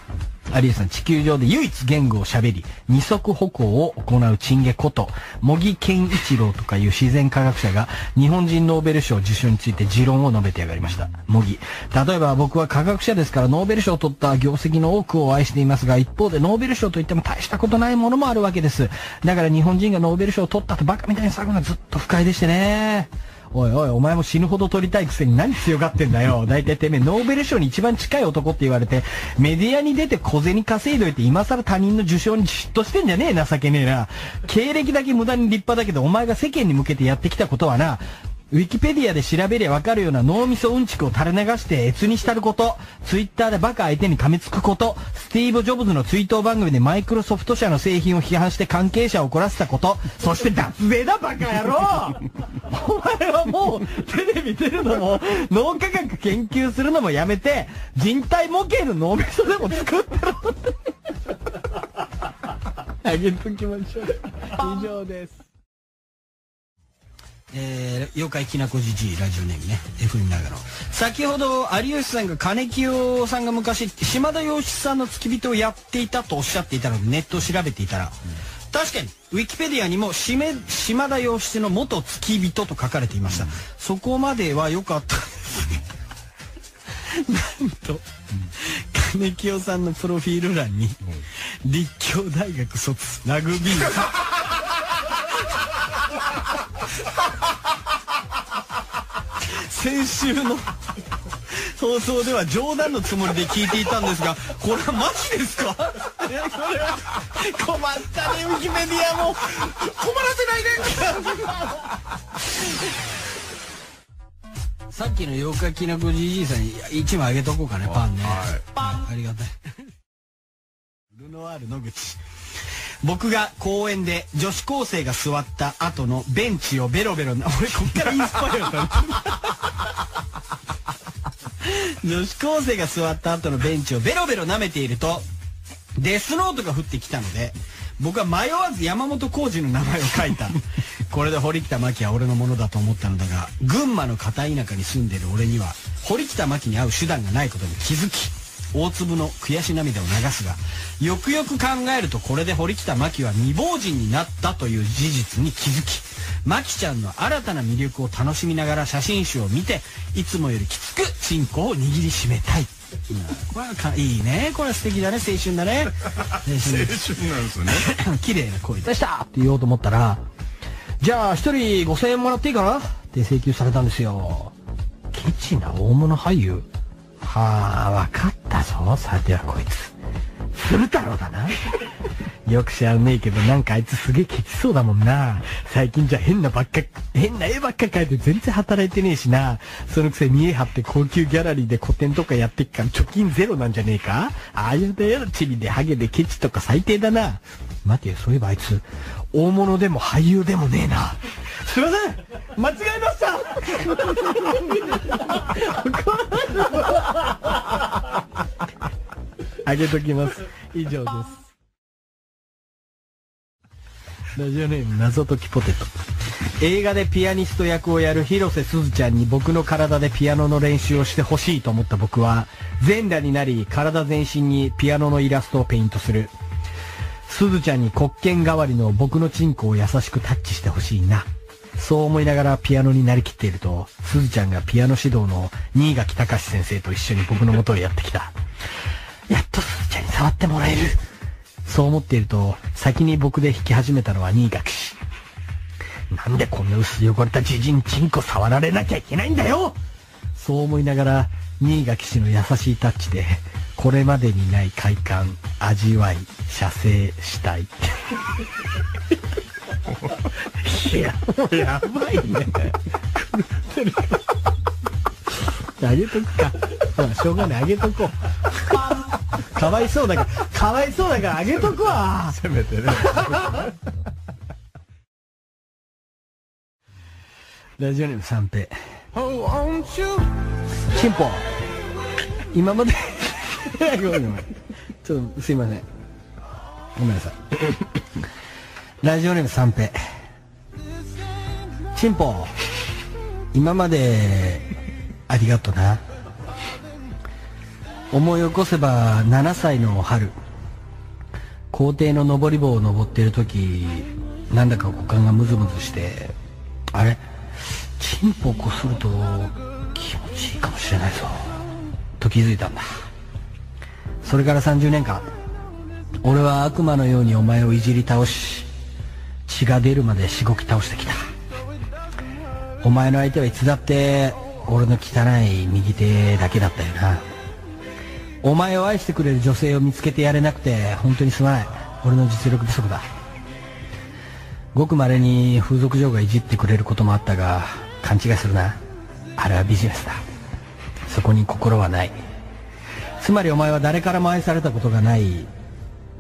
有吉さん、地球上で唯一言語を喋り、二足歩行を行うチンゲこと、茂木健一郎とかいう自然科学者が日本人ノーベル賞受賞について持論を述べてやがりました。茂木。例えば僕は科学者ですからノーベル賞を取った業績の多くを愛していますが、一方でノーベル賞といっても大したことないものもあるわけです。だから日本人がノーベル賞を取ったとバカみたいに騒ぐのはずっと不快でしてね。おいおい、お前も死ぬほど取りたいくせに何強がってんだよ。大体てめえ、ノーベル賞に一番近い男って言われて、メディアに出て小銭稼いどいて今更他人の受賞に嫉妬してんじゃねえ、情けねえな。経歴だけ無駄に立派だけど、お前が世間に向けてやってきたことはな、ウィキペディアで調べりゃわかるような脳みそうんちくを垂れ流して越に浸ること、ツイッターでバカ相手に噛みつくこと、スティーブ・ジョブズの追悼番組でマイクロソフト社の製品を批判して関係者を怒らせたこと、そして脱税だバカ野郎。お前はもうテレビ出るのも脳科学研究するのもやめて、人体模型の脳みそでも作ってろ あげときましょう。以上です。えー、妖怪きなこじじいラジオネームね。F にながら先ほど有吉さんが金清さんが昔島田洋七さんの付き人をやっていたとおっしゃっていたのでネットを調べていたら、確かにウィキペディアにも島田洋七の元付き人と書かれていました、そこまでは良かったですなんと、金清さんのプロフィール欄に、立教大学卒ラグビー先週の放送では冗談のつもりで聞いていたんですがこれはマジですか？これは。困ったねウィキペディアも。困らせないで。さっきの妖怪きなこじじいさんに1枚あげとこうかねパンね、ありがたい。ルノワール野口僕が公園で女子高生が座った後のベンチをベロベロな 俺こっからインスパイアだった 女子高生が座った後のベンチをベロベロ舐めているとデスノートが降ってきたので僕は迷わず山本浩二の名前を書いた。これで堀北真希は俺のものだと思ったのだが群馬の片田舎に住んでる俺には堀北真希に会う手段がないことに気づき大粒の悔し涙を流すがよくよく考えるとこれで堀北真希は未亡人になったという事実に気づき真希ちゃんの新たな魅力を楽しみながら写真集を見ていつもよりきつくチンコを握りしめたい。これはかいいね。これは素敵だね。青春だね。青春。青春なんですよね。綺麗な声で。した。って言おうと思ったらじゃあ一人5000円もらっていいかな？って請求されたんですよ。ケチな大物俳優はあ分かったぞさてはこいつ鶴太郎だな。よく知らねえけどなんかあいつすげえケチそうだもんな。最近じゃ変なばっか変な絵ばっか描いて全然働いてねえしな。そのくせ見え張って高級ギャラリーで個展とかやってっから貯金ゼロなんじゃねえか。ああいうだよチビでハゲでケチとか最低だな。待てよそういえばあいつ大物でも俳優でもねえな。すいません。間違えました。あげときます。以上です。ラジオネーム謎解きポテト。映画でピアニスト役をやる広瀬すずちゃんに僕の体でピアノの練習をしてほしいと思った僕は全裸になり体全身にピアノのイラストをペイントするすずちゃんに黒剣代わりの僕のチンコを優しくタッチしてほしいなそう思いながらピアノになりきっていると、すずちゃんがピアノ指導の新垣隆先生と一緒に僕の元へやってきた。やっとすずちゃんに触ってもらえる。そう思っていると、先に僕で弾き始めたのは新垣氏。なんでこんな薄汚れたじじにチンコ触られなきゃいけないんだよそう思いながら、新垣氏の優しいタッチで、これまでにない快感、味わい、射精したい。いや、もうやばいね。狂ってる。あげとくか。まあ、しょうがない、あげとこう。かわいそうだから、かわいそうだからあげとくわ。せめてねラジオネーム三平。チンポ。今まで。ちょっとすいません。ごめんなさい。ラジオネーム三平。チンポ。今まで、ありがとな。思い起こせば7歳の春。校庭の登り棒を登っている時、なんだか股間がムズムズして、あれ？チンポをこすると気持ちいいかもしれないぞ。と気づいたんだ。それから30年間、俺は悪魔のようにお前をいじり倒し、血が出るまでしごき倒してきた。お前の相手はいつだって、俺の汚い右手だけだったよな。お前を愛してくれる女性を見つけてやれなくて、本当にすまない。俺の実力不足だ。ごく稀に風俗嬢がいじってくれることもあったが、勘違いするな。あれはビジネスだ。そこに心はない。つまりお前は誰からも愛されたことがない、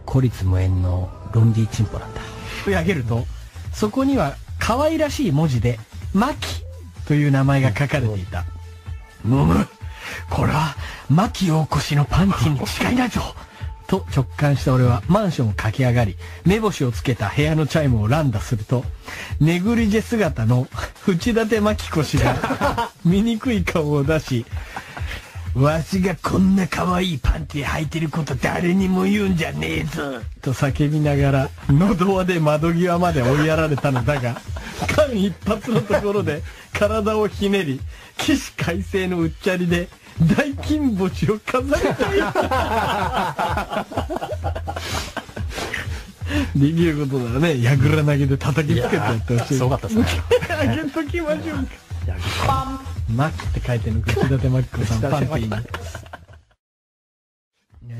孤立無縁のロンディチンポなんだ。と上げると、そこには可愛らしい文字で、マキという名前が書かれていた。むむ、これは、牧大越のパンティに違いないぞと直感した俺はマンションを駆け上がり、目星をつけた部屋のチャイムを乱打すると、ネグリジェ姿の内館牧子氏が 醜い顔を出し、わしがこんな可愛いパンティ履いてること誰にも言うんじゃねえぞと叫びながら、喉輪で窓際まで追いやられたのだが、間一髪のところで体をひねり、起死回生のうっちゃりで、大金星を飾りたい。できることならね、やぐら投げで叩きつけてやってほしい。すごかったですね。あげときましょうか。マキって書いてるの、口立てマキコさん、パンティーに。ラ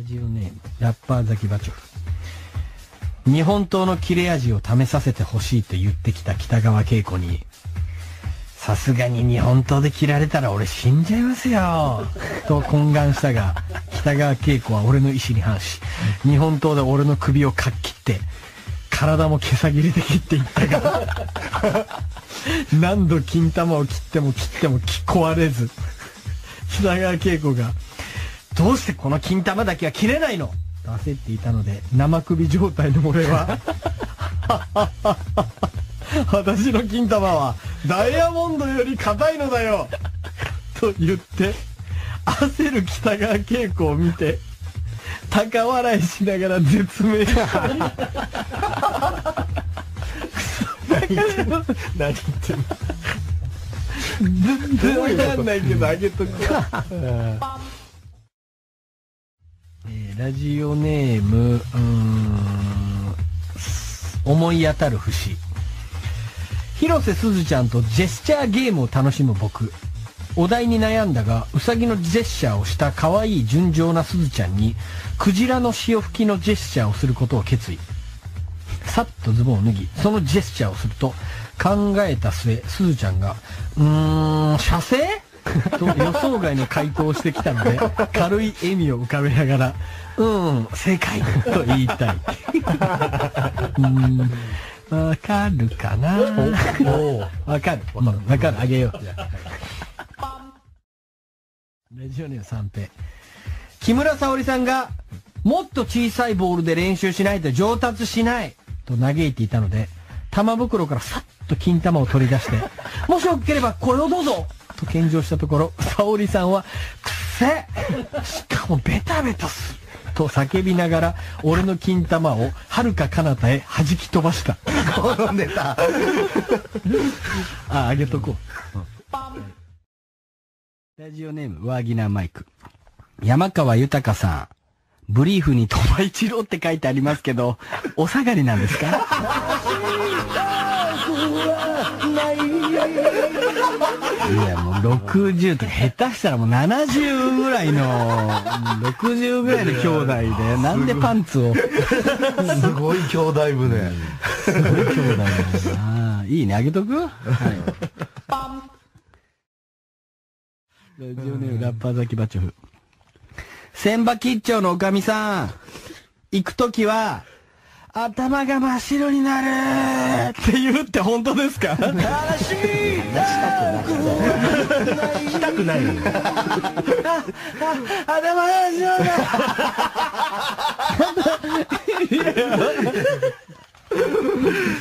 ジオネーム、ラッパーザキバチョフ。日本刀の切れ味を試させてほしいと言ってきた北川景子に、さすがに日本刀で切られたら俺死んじゃいますよ。と懇願したが、北川景子は俺の意思に反し、日本刀で俺の首をかっ切って、体も毛先切りで切っていったが、何度金玉を切っても切っても壊れず、北川景子が、どうしてこの金玉だけは切れないのと焦っていたので、生首状態の俺は、私の金玉はダイヤモンドより硬いのだよと言って、焦る北川景子を見て、高笑いしながら絶命。した。何言ってんの？全然わかんないけどあげとくわえーラジオネームうーん思い当たる節広瀬すずちゃんとジェスチャーゲームを楽しむ僕お題に悩んだがウサギのジェスチャーをした可愛い純情なすずちゃんにクジラの潮吹きのジェスチャーをすることを決意さっとズボンを脱ぎ、そのジェスチャーをすると、考えた末、すずちゃんが、うーん、射精？と予想外の回答をしてきたので、軽い笑みを浮かべながら、うん、正解と言いたい。うーん、わかるかな？わかる。まあわかる。あげよう。じゃあラジオネーム三平。木村沙織さんが、もっと小さいボールで練習しないと上達しないと嘆いていたので、玉袋からさっと金玉を取り出して、もしよければこれをどうぞと献上したところ、沙織さんは、くっせしかもベタベタすると叫びながら、俺の金玉を遥か彼方へ弾き飛ばした。転んでた。あ、あげとこう。ラジオネーム、ワーギナーマイク。山川豊さん。ブリーフに鳥羽一郎って書いてありますけど、お下がりなんですか？いや、もう60とか、下手したらもう70ぐらいの、60ぐらいの兄弟で、なんでパンツを、すごい兄弟船。すごい兄弟だな。いいね、あげとく？はい。ラジオネームラッパーザキバチョフ。千葉吉兆のおかみさん、行くときは、頭が真っ白になる。って言うって本当ですか？したくない。のよ。頭が真っ白だ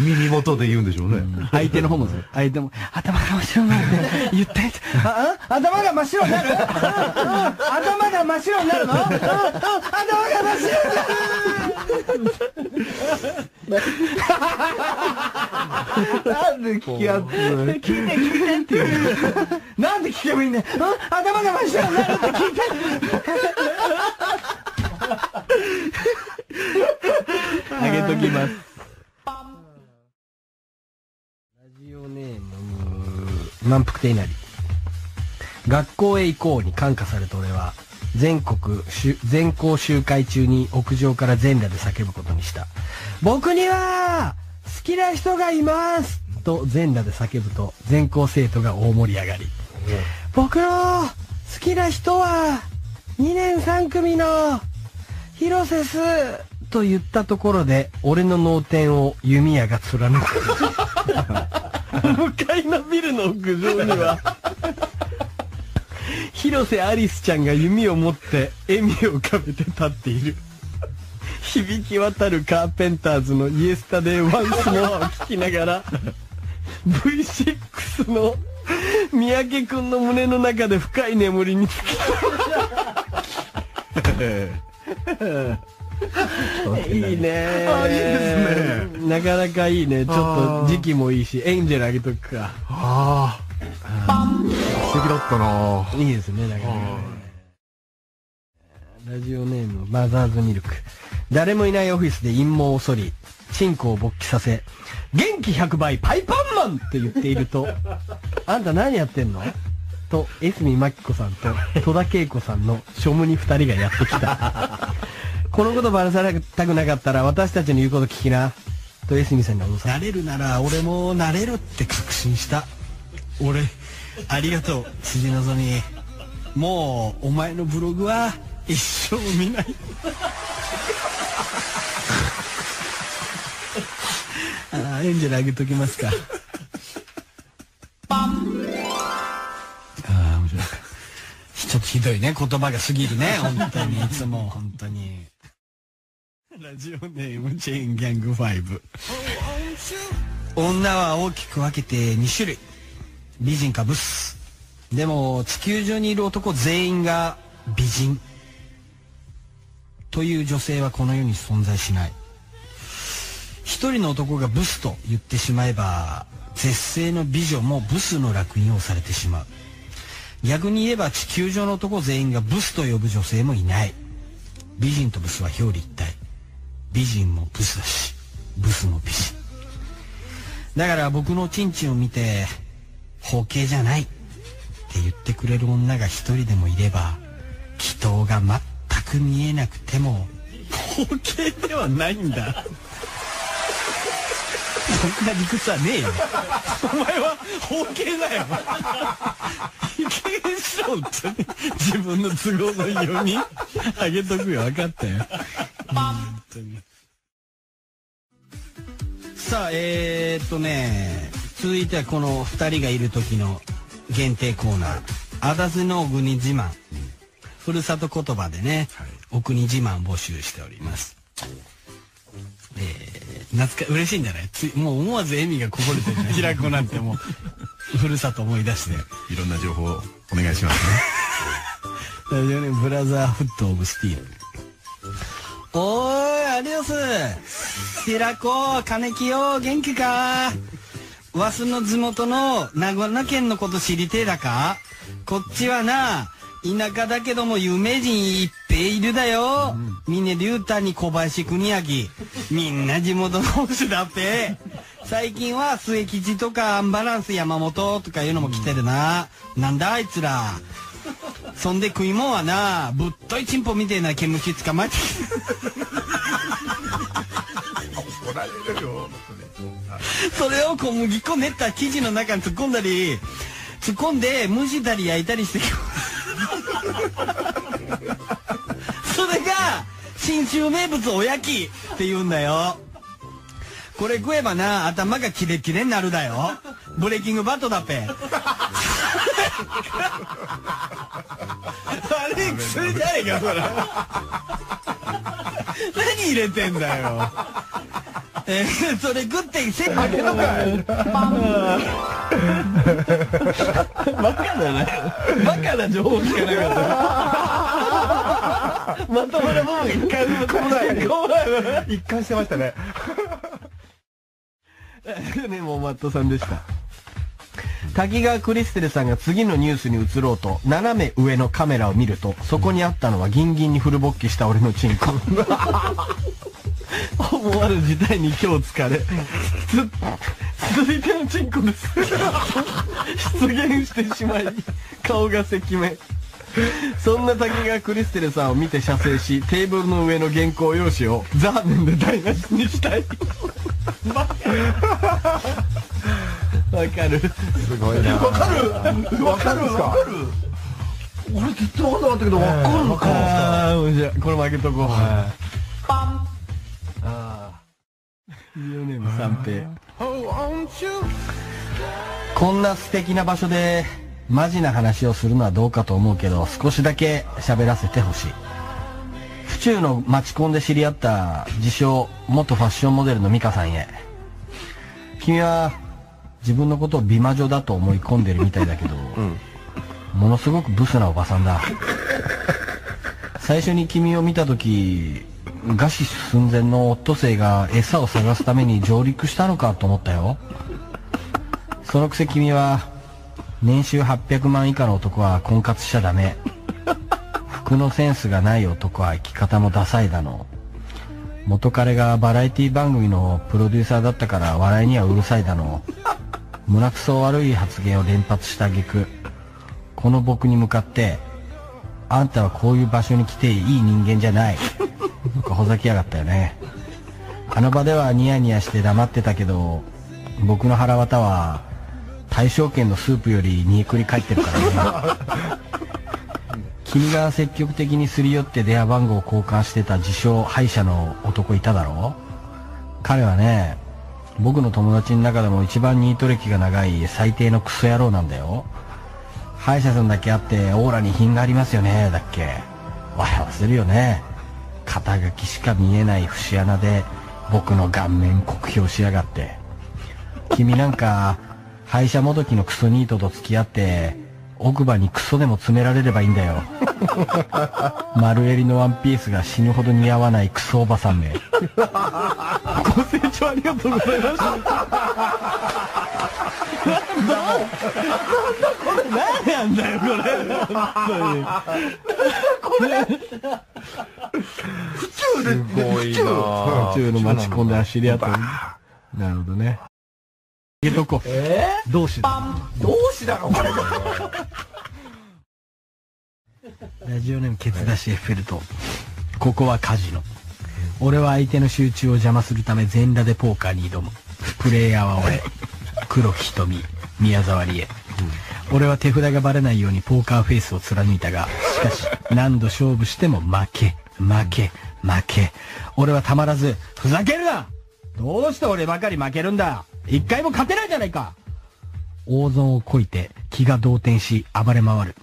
耳元で言うんでしょうね。相手の方も相手も、頭が真っ白になるって言ってあ、あ頭が真っ白になる？うん頭が真っ白になるの？頭が真っ白にななんで聞きやす聞いて聞いてって。なんで聞けばいいんだよ。うん頭が真っ白になるって聞いて。あげときます。満腹亭なり。学校へ行こうに感化された俺は、全国全校集会中に屋上から全裸で叫ぶことにした。僕には、好きな人がいますと全裸で叫ぶと、全校生徒が大盛り上がり。僕の好きな人は、2年3組の、広瀬すと言ったところで、俺の脳天を弓矢が貫く。向かいのビルの屋上には、広瀬アリスちゃんが弓を持って笑みを浮かべて立っている。響き渡るカーペンターズのイエスタデーワンスモアを聞きながら、V6 の三宅くんの胸の中で深い眠りにつき いいね。あいいですね。なかなかいいね。ちょっと時期もいいしエンジェルあげとくか。ああ素敵だったな。いいですねなかなかね。ラジオネームマザーズミルク。誰もいないオフィスで陰謀を剃りチンコを勃起させ元気100倍パイパンマンって言っているとあんた何やってんの？と江角真紀子さんと戸田恵子さんの庶務に二人がやってきた。このことばらされたくなかったら私たちの言うこと聞きな。と江角さんに脅されなれるなら俺もなれるって確信した。俺ありがとう。辻希美。もうお前のブログは一生見ない。あーエンジェルあげときますか。ああ面白いちょっひどいね、言葉が過ぎるね、本当に、いつも、本当に。ラジオネーム、チェーンギャング5。女は大きく分けて2種類。美人かブス。でも、地球上にいる男全員が美人。という女性はこの世に存在しない。一人の男がブスと言ってしまえば、絶世の美女もブスの烙印をされてしまう。逆に言えば地球上の男全員がブスと呼ぶ女性もいない。美人とブスは表裏一体。美人もブスだし、ブスも美人。だから僕のチンチンを見て、包茎じゃないって言ってくれる女が一人でもいれば、祈祷が全く見えなくても、包茎ではないんだ。そんな理屈はねえよ。お前は包茎だよ。いけんしろって自分の都合のいいようにあげとくよ。分かったよ。本当に。さあ、えー、っとね、続いてはこの2人がいる時の限定コーナー。あだずの国自慢。ふるさと言葉でね、はい、お国自慢募集しております。えー、懐か嬉しいんじゃない？つもう思わず笑みがこぼれてるね。平子なんてもうふるさと思い出して。いろんな情報お願いしますね。ラジオネームブラザーフットオブスティール。おーいアディオス。平子金木よ元気か？わすの地元の長野県のこと知りてえだか？こっちはな田舎だけども有名人いっぺいいるだよ。峰竜太に小林国明。みんな地元の人だっぺ。最近は末吉とかアンバランス山本とかいうのも来てるな。なんだあいつら。そんで食いもんはな、ぶっといチンポみてえな毛虫捕まえて。それを小麦粉練った生地の中に突っ込んだり、突っ込んで蒸したり焼いたりして それが信州名物おやきって言うんだよ。これ食えばな頭がキレキレになるだよ。ブレーキングバットだっぺ。悪い薬じゃねえかそれ。何入れてんだよ。えー、それ食ってせっかくのかパン。バカだね。バカな情報しかなかったまともな部分一回も来ない一貫してましたねねもうマットさんでした。滝川クリステルさんが次のニュースに移ろうと斜め上のカメラを見るとそこにあったのはギンギンにフル勃起した俺のチンコ。思わぬ事態に今日疲れ。続いてのチンコです。出現してしまい顔が赤面。そんな滝川クリステルさんを見て射精しテーブルの上の原稿用紙をザーメンで台無しにしたい。わかる。すごいな。わかる。わかる。わかる俺絶対わかんなかったけどわかるのかこれ負けとこう、はい、ああラジオネーム三平こんな素敵な場所でマジな話をするのはどうかと思うけど少しだけ喋らせてほしい。府中の町コンで知り合った自称元ファッションモデルの美香さんへ。君は自分のことを美魔女だと思い込んでるみたいだけど、うん、ものすごくブスなおばさんだ。最初に君を見た時餓死寸前のオットセイが餌を探すために上陸したのかと思ったよ。そのくせ君は年収800万以下の男は婚活しちゃダメ。服のセンスがない男は生き方もダサいだの。元彼がバラエティ番組のプロデューサーだったから笑いにはうるさいだの。胸くそ悪い発言を連発した挙句この僕に向かってあんたはこういう場所に来ていい人間じゃない。とかほざきやがったよね。あの場ではニヤニヤして黙ってたけど僕の腹渡は大正圏のスープより煮えくり返ってるからね。君が積極的にすり寄って電話番号を交換してた自称歯医者の男いただろ彼はね僕の友達の中でも一番ニート歴が長い最低のクソ野郎なんだよ。歯医者さんだけあってオーラに品がありますよねだっけ。笑わせるよね。肩書きしか見えない節穴で僕の顔面酷評しやがって。君なんか歯医者もどきのクソニートと付き合って奥歯にクソでも詰められればいいんだよ。丸襟のワンピースが死ぬほど似合わないクソおばさんめ。ご清聴ありがとうございました何なんだよこれ。これ。普通で、すごいな宇宙の街コンで知り合ったなるほどね。あげとこう。えどうしだー、どうしだろこれ。ラジオネームケツ出しエッフェルトここはカジノ。俺は相手の集中を邪魔するため全裸でポーカーに挑む。プレイヤーは俺。黒木瞳宮沢りえ。俺は手札がバレないようにポーカーフェイスを貫いたがしかし何度勝負しても負け。負け。負け。俺はたまらずふざけるな!どうして俺ばかり負けるんだ!一回も勝てないじゃないか!大損をこいて気が動転し暴れ回る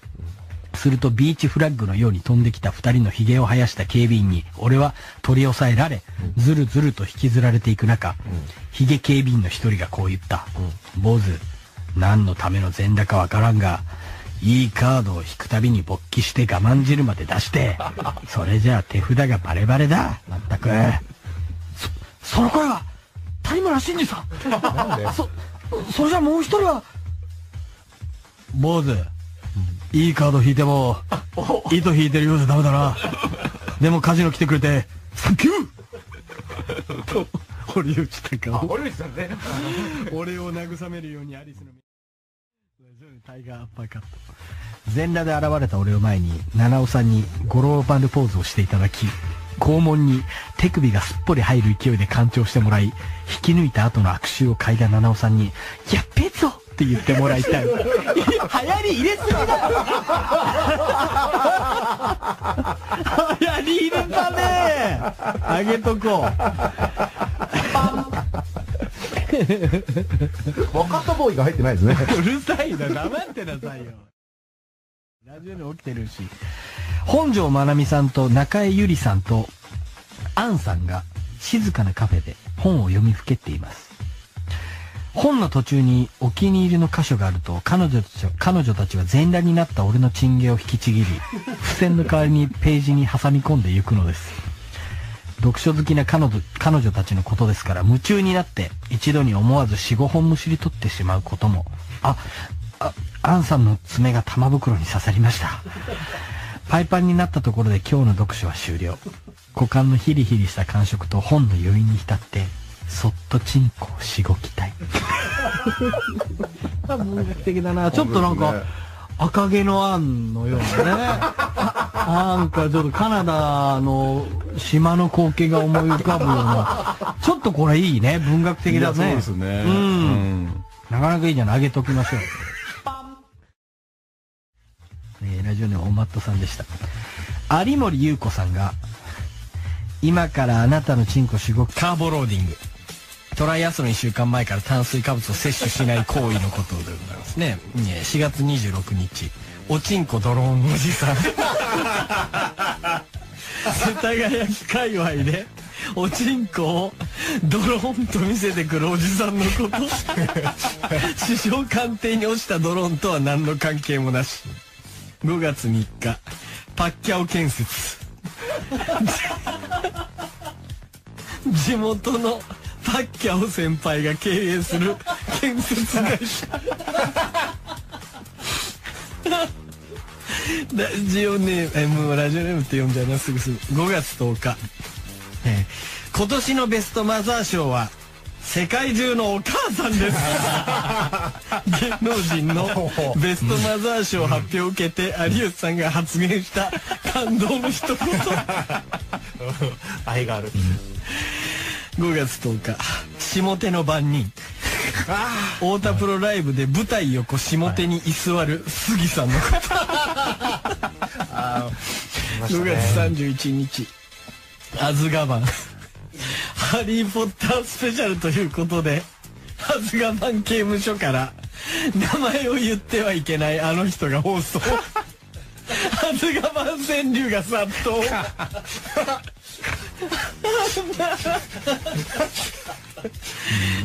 するとビーチフラッグのように飛んできた二人の髭を生やした警備員に俺は取り押さえられ、ずるずると引きずられていく中、髭警備員の一人がこう言った。坊主、何のための全裸かわからんが、いいカードを引くたびに勃起して我慢汁まで出して、それじゃあ手札がバレバレだ。まったく。そ、その声は、谷村新司さん。そ、それじゃあもう一人は、坊主、いいカード引いても、糸引いてるようじゃダメだな。でもカジノ来てくれて、サンキュー！と、堀内孝雄。堀内さんね。俺を慰めるようにアリスのタイガーアッパーカット全裸で現れた俺を前に七尾さんにゴローバルポーズをしていただき肛門に手首がすっぽり入る勢いで浣腸してもらい引き抜いた後の握手を嗅いだ七尾さんに「やっべえぞ!」って言ってもらいたい流行り入れすぎだ流行り入れたねあげとこう若田ボーイが入ってないですね。うるさいな、黙ってなさいよ。ラジオで起きてるし。本庄まなみさんと中江ゆりさんと、アンさんが静かなカフェで本を読みふけっています。本の途中にお気に入りの箇所があると、彼女たちは彼女たちは全裸になった俺のチンゲを引きちぎり、付箋の代わりにページに挟み込んでいくのです。読書好きな彼女彼女たちのことですから夢中になって一度に思わず4、5本むしり取ってしまうことも。あ、あ、アンさんの爪が玉袋に刺さりました。パイパンになったところで今日の読書は終了。股間のヒリヒリした感触と本の余韻に浸って、そっとチンコをしごきたい。文学的だな。ちょっとなんか、赤毛のアンのようなね。なんかちょっとカナダの島の光景が思い浮かぶような。ちょっとこれいいね。文学的だね。そうですね。うんなかなかいいじゃない。あげときましょう。えーラジオネームおまっとさんでした。有森優子さんが、今からあなたのチンコしごカーボローディング。トライアスロン1週間前から炭水化物を摂取しない行為のことでございますね。ね4月26日、おちんこドローンおじさん。世田谷界隈で、おちんこをドローンと見せてくるおじさんのこと。首相官邸に落ちたドローンとは何の関係もなし。5月3日、パッキャオ建設。地元のパッキャオ先輩が経営する建設会社。ラジオネーム、もうラジオネームって呼んじゃうな、すぐすぐ。5月10日。えー今年のベストマザー賞は、世界中のお母さんです。芸能人の ベストマザー賞発表を受けて、有吉さんが発言した感動の一言。愛がある。5月10日下手の番人太田プロライブで舞台横下手に居座る杉さんのこと 5月31日アズガバンハリー・ポッタースペシャルということでアズガバン刑務所から名前を言ってはいけないあの人が放送はずが万川流が殺到。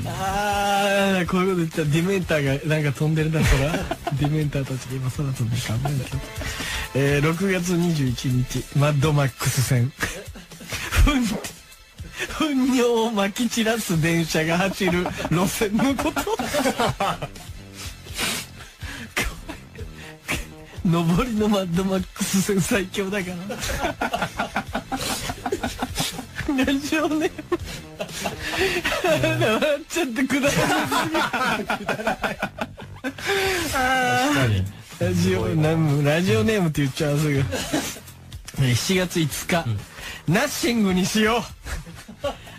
ああこういうこと言ったらディメンターがなんか飛んでるなそらディメンターたちが今空飛んで考えるけど、えー、6月21日マッドマックス戦糞尿をまき散らす電車が走る路線のこと。上りのマッドマックス戦最強だから。ラジオネーム。笑っちゃってくだらない。ラジオネーム。ラジオネームって言っちゃうすぐ。7月5日、うん、ナッシングにしよう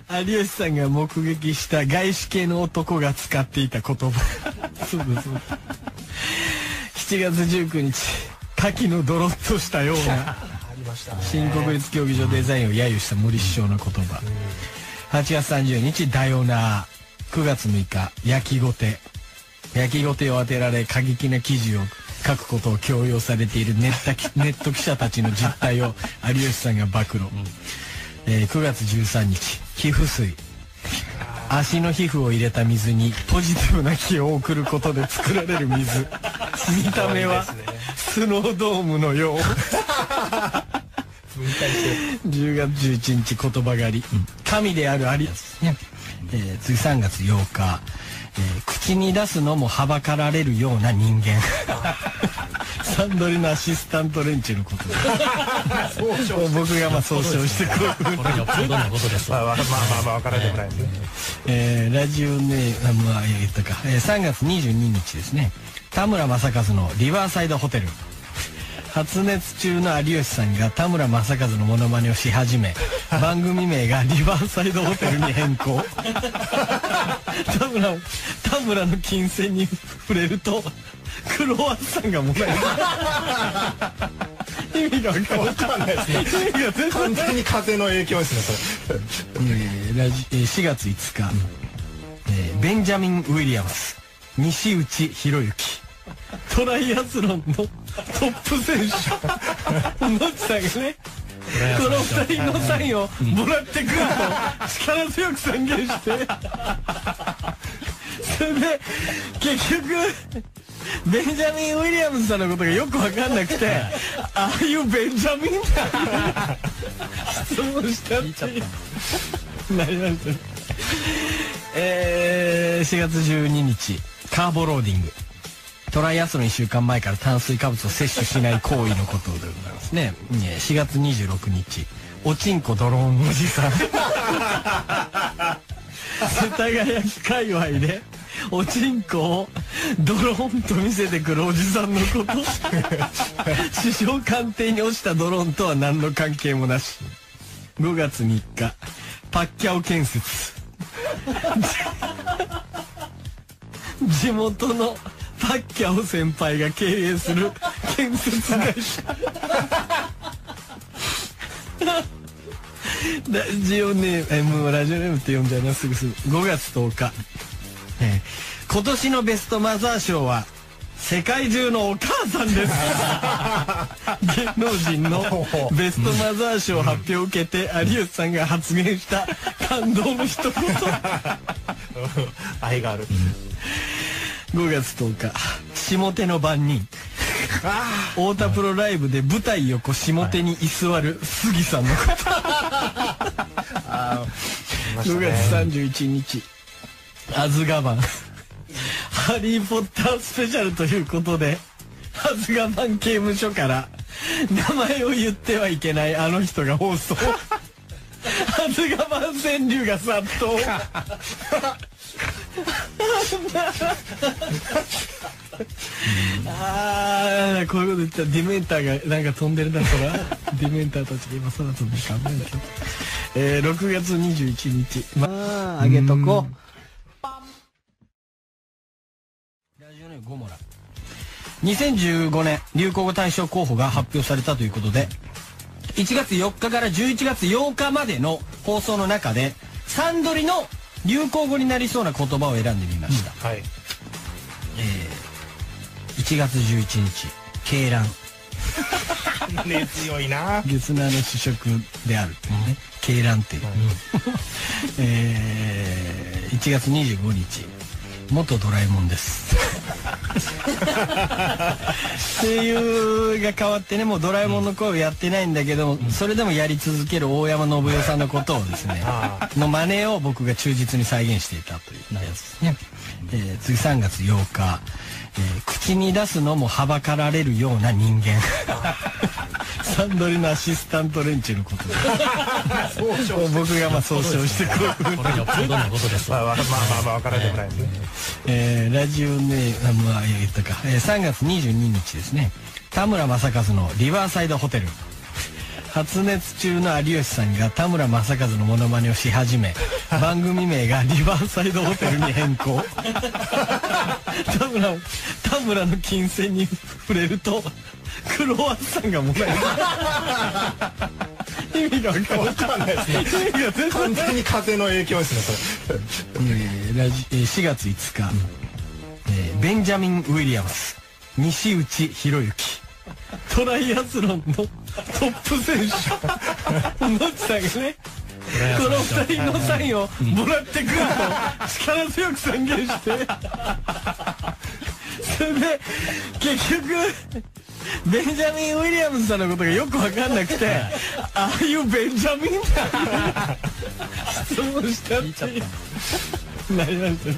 有吉さんが目撃した外資系の男が使っていた言葉。そうだそうだ7月19日牡蠣のドロッとしたような。新国立競技場デザインを揶揄した森首相の言葉8月30日ダヨナー9月6日焼きごて。焼きごてを当てられ過激な記事を書くことを強要されているネッ ネット記者たちの実態を有吉さんが暴露、うん、えー、9月13日皮膚水。足の皮膚を入れた水にポジティブな気を送ることで作られる水。見た目はスノードームのよう。10月11日言葉狩り、うん、神である有吉、ねえー、次3月8日。えー、口に出すのもはばかられるような人間 サンドリのアシスタント連中のこと。僕がまあ総称してこうこれよっぽどのことです。まあまあまあまあ分からでもないですね、えー、ラジオネームまあ言ったか、えー、3月22日ですね。田村正和のリバーサイドホテル発熱中の有吉さんが田村正和のモノマネをし始め 番組名がリバーサイドホテルに変更。田村田村の金銭に触れるとクロワッサンがもらえる。意味が分かんないですね。意味が全然完全に風の影響ですねそれ、えー、ラジえー、4月5日、うん、えー、ベンジャミン・ウィリアムス西内博之トライアスロンのトップ選手野地さんがねこの二人のサインをもらってくると力強く宣言して それで結局ベンジャミン・ウィリアムズさんのことがよく分かんなくてああいうベンジャミンだ質問したってなりましたえー、4月12日カーボローディング。トライアスロン1週間前から炭水化物を摂取しない行為のことでございますね。4月26日。おちんこドローンおじさん。世田谷界隈でおちんこをドローンと見せてくるおじさんのこと。首相官邸に落ちたドローンとは何の関係もなし。5月3日。パッキャオ建設。地元のパッキャオ先輩が経営する建設会社。ラジオネームもうラジオネームって呼んじゃいなす。ぐすぐ。5月10日、えー、今年のベストマザー賞は世界中のお母さんです。芸能人のベストマザー賞発表を受けて有吉さんが発言した感動の一言。愛がある、5月10日。下手の番人。太田プロライブで舞台横下手に居座る杉さんのこと。5月31日。アズガバン。ハリー・ポッタースペシャルということでアズガバン刑務所から名前を言ってはいけないあの人が放送アズガバン川柳が殺到。ああこういうこと言ったらディメンターがなんか飛んでるなそらディメンターたちが今空飛んで考えるけど、えー、6月21日。まああげとこ。うラジオネームゴモラ。2015年流行語大賞候補が発表されたということで1月4日から11月8日までの放送の中でサンドリの流行語になりそうな言葉を選んでみました、うん、はい。えー1月11日鶏卵。根強いな。月菜の主食であるというね鶏卵っていう、えー、1月25日元ドラえもんです。声優が変わってねもうドラえもんの声をやってないんだけど、それでもやり続ける大山信代さんのことをですねの真似を僕が忠実に再現していたというやつですね、えー、次3月8日、えー、口に出すのもはばかられるような人間。サンドリのアシスタント連中のこと。で僕がまあ総称してこうこれよっぽどのことです。まあまあまあまあ分からでもないですね。えー、ラジオネームまあ言ったか、えー、3月22日ですね。田村正和のリバーサイドホテル発熱中の有吉さんが田村正和のモノマネをし始め 番組名がリバーサイドホテルに変更。田村田村の金銭に触れるとクロワッサンがもらえる。意味が分かんないですね。意味が全然完全に風の影響ですね。それえーラジえー4月5日、えーベンジャミン・ウィリアムス。西内博之トライアスロンのトップ選手野地さんがねこの二人のサインをもらってくる。と力強く宣言して。それで結局ベンジャミン・ウィリアムズさんのことがよく分かんなくてああいうベンジャミンだ質問したっていう。なりましたね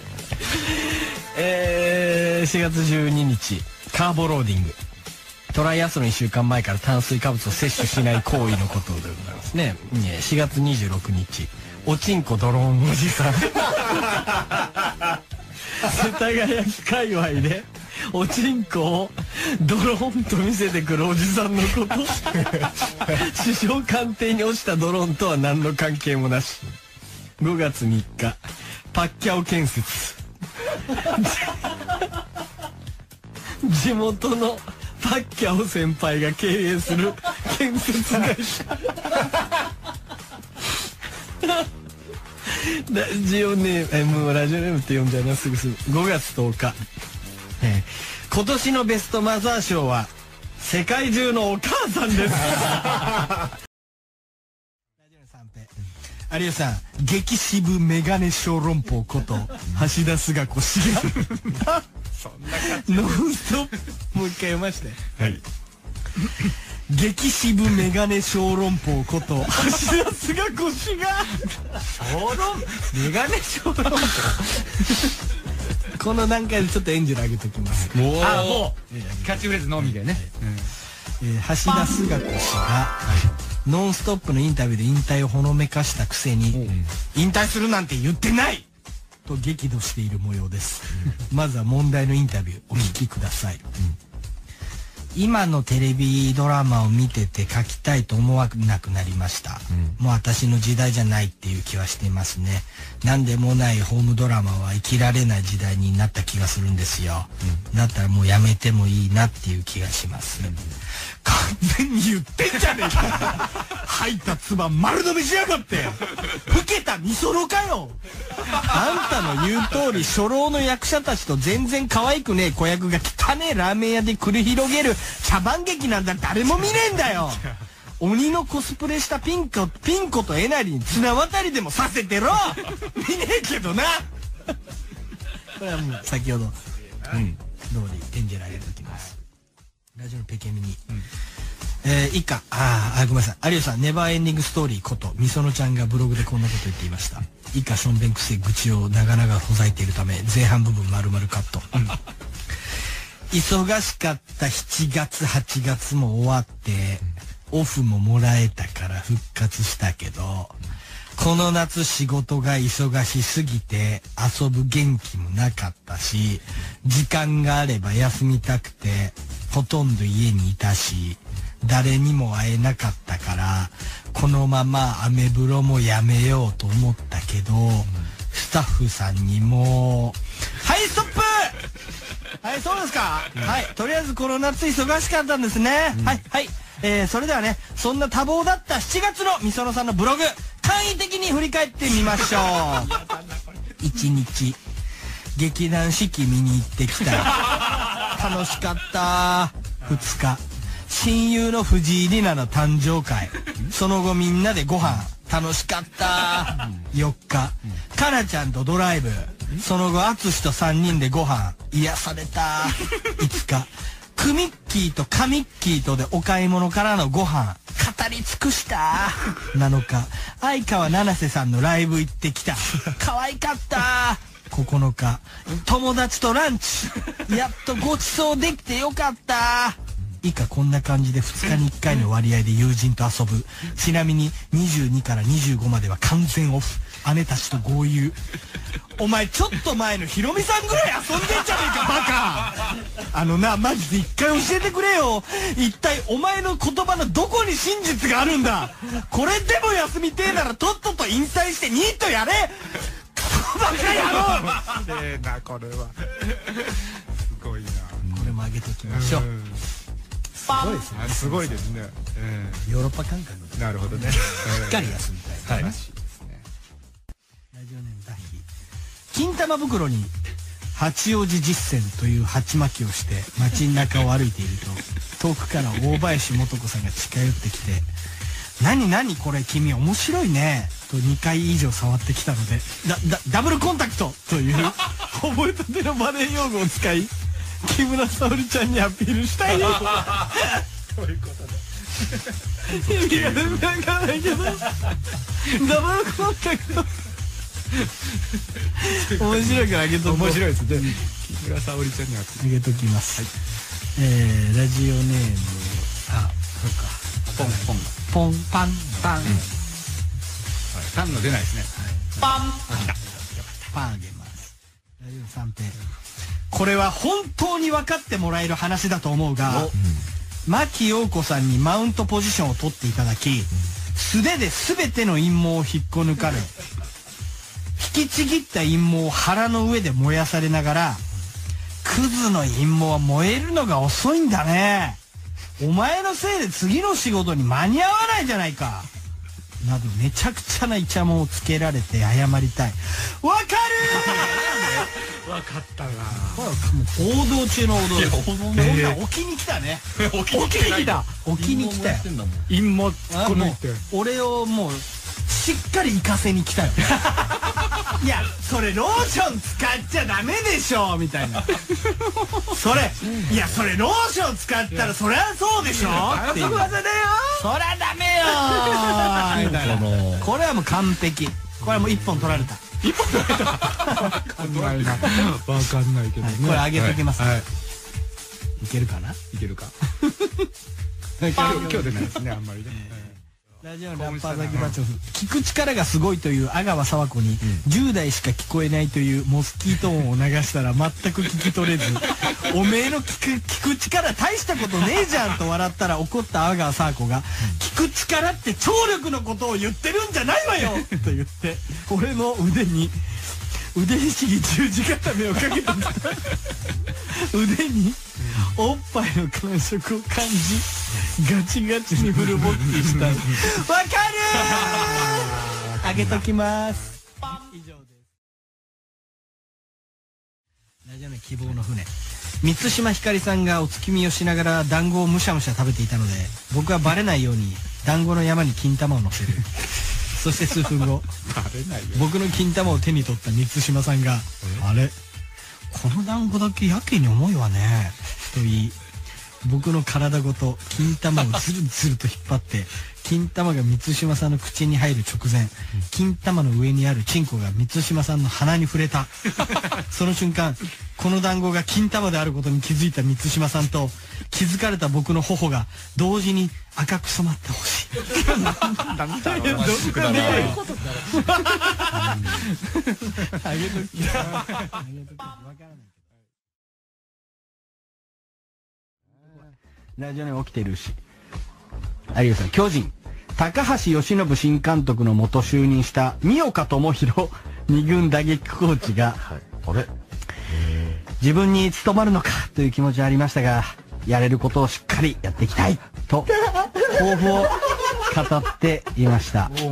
えー、4月12日カーボローディングトライアスロン1週間前から炭水化物を摂取しない行為のことでございますね。4月26日。おちんこドローンおじさん。世田谷界隈でおちんこをドローンと見せてくるおじさんのこと。首相官邸に落ちたドローンとは何の関係もなし。5月3日。パッキャオ建設。地元のパッキャオ先輩が経営する建設会社。ラジオネームもうラジオネームって呼んじゃうなす。ぐすぐ。5月10日、えー今年のベストマザー賞は世界中のお母さんです。有吉さん激渋メガネ小籠包こと橋田壽賀子氏がノンストップ。もう一回読まして。はい。激渋メガネ小籠包こと橋田壽賀子氏が小籠メガネ小籠包。この段階でちょっとエンジェル上げときます、もうあもう。キャッチフレーズのみでねえー橋田壽賀子氏が「ノンストップ!」のインタビューで引退をほのめかしたくせに「引退するなんて言ってない!」と激怒している模様です。まずは問題のインタビューお聞きください、今のテレビドラマを見てて書きたいと思わなくなりました、もう私の時代じゃないっていう気はしていますね。何でもないホームドラマは生きられない時代になった気がするんですよ、だったらもうやめてもいいなっていう気がします、完全に言ってんじゃねえか。吐いた唾丸飲みしやがって。老けたみそろかよ。あんたの言う通り初老の役者たちと全然可愛くねえ子役が汚ねえラーメン屋で繰り広げる。茶番劇なんだ誰も見ねえんだよ。鬼のコスプレしたピンコピンコとえなりに綱渡りでもさせてろ。見ねえけどな。これはもう先ほど、うん、通りエンジェルあげておきますラジオのペケミに、えー以下。あーあごめんなさい。有吉さんネバーエンディングストーリーことみそのちゃんがブログでこんなこと言っていました。以下しょんべんくせえ愚痴を長々ほざいているため前半部分丸々カット、忙しかった7月8月も終わって、オフももらえたから復活したけど、この夏仕事が忙しすぎて遊ぶ元気もなかったし、時間があれば休みたくて、ほとんど家にいたし、誰にも会えなかったから、このままアメブロもやめようと思ったけど、スタッフさんにも、はい、ストップはい、そうですか。はい、とりあえずこの夏忙しかったんですね。はい、はい。えー、それではね、そんな多忙だった7月のみそのさんのブログ、簡易的に振り返ってみましょう。1日、劇団四季見に行ってきた。楽しかった2日親友の藤井里奈の誕生会その後みんなでご飯楽しかった。4日。かなちゃんとドライブ。その後淳と3人でご飯。癒された。5日。クミッキーとカミッキーとでお買い物からのご飯。語り尽くした。7日。相川七瀬さんのライブ行ってきた。可愛かった。9日。友達とランチ。やっとごちそうできてよかった。以下こんな感じで2日に1回の割合で友人と遊ぶ。ちなみに22から25までは完全オフ。姉たちと合流お前ちょっと前のヒロミさんぐらい遊んでんじゃねえかバカ。あのなマジで一回教えてくれよ。一体お前の言葉のどこに真実があるんだ。これでも休みてえならとっとと引退してニートやれ。バカ野郎。ええなこれは。すごいな。これも上げときましょうすごいですね。すごいですね。ヨーロッパ感覚でなるほどね。ししっかり休みたいはいラジオネームダヒ。金玉袋に八王子実践という鉢巻きをして街中を歩いていると遠くから大林素子さんが近寄ってきて「何何これ君面白いね」と2回以上触ってきたのでだだダブルコンタクトという 覚えたてのバネ用語を使い木村沙織ちゃんにアピールしたいよそういうことだ意味が全然わからないけど。ダブルコンタクト面白いからあげと面白いですね。木村沙織ちゃんには。あげときます、えー、ラジオネーム。あそうか。ポンポン。ポンパン。パン、タン。の出ないですね。パンパン。あげますラジオ三平これは本当に分かってもらえる話だと思うが牧陽子さんにマウントポジションを取っていただき素手で全ての陰謀を引っこ抜かれ引きちぎった陰謀を腹の上で燃やされながらクズの陰謀は燃えるのが遅いんだね。お前のせいで次の仕事に間に合わないじゃないかなどめちゃくちゃなイチャモンをつけられて謝りたい。わかる分かったな。ーもう王道中の王道です。女置きに来たね。置きに来た。置きに来たよ。陰謀突って俺をもうしっかり行かせに来たよ。いやそれローション使っちゃダメでしょみたいな。それいやそれローション使ったらそりゃそうでしょっていう。そりゃダメよ みたいな。これはもう完璧。これはもう一本取られた。わかんないなわかんないけどね。これあげときます。はいい。けるかな？いけるか。今日今日出ないですねあんまりねラジオのラッパーザキバチョフ聞く力がすごいという阿川佐和子に10代しか聞こえないというモスキート音を流したら全く聞き取れず。おめえの聞く聞く力大したことねえじゃんと笑ったら怒った阿川佐和子が聞く力って聴力のことを言ってるんじゃないわよ！と言って俺の腕に腕ひしぎ十字固めをかけて腕におっぱいの感触を感じガチガチにフルボッキーした。いわかるー！あげときます。以上です。希望の船。満島ひかりさんがお月見をしながら団子をむしゃむしゃ食べていたので僕はバレないように団子の山に金玉を乗せるそして数分後僕の金玉を手に取った満島さんが「あれ？この団子だけやけに重いわね」と言い僕の体ごと金玉をズルズルと引っ張って金玉が満島さんの口に入る直前金玉の上にあるチンコが満島さんの鼻に触れた。その瞬間この団子が金玉であることに気づいた満島さんと気づかれた僕の頬が同時に赤く染まってほしい。あげときあげときわからないラジオネーム起きてるし有吉さん巨人高橋由伸新監督のもと就任した三岡智弘二軍打撃コーチが、あれ？自分に務まるのかという気持ちはありましたがやれることをしっかりやっていきたいと抱負を語っていました。おい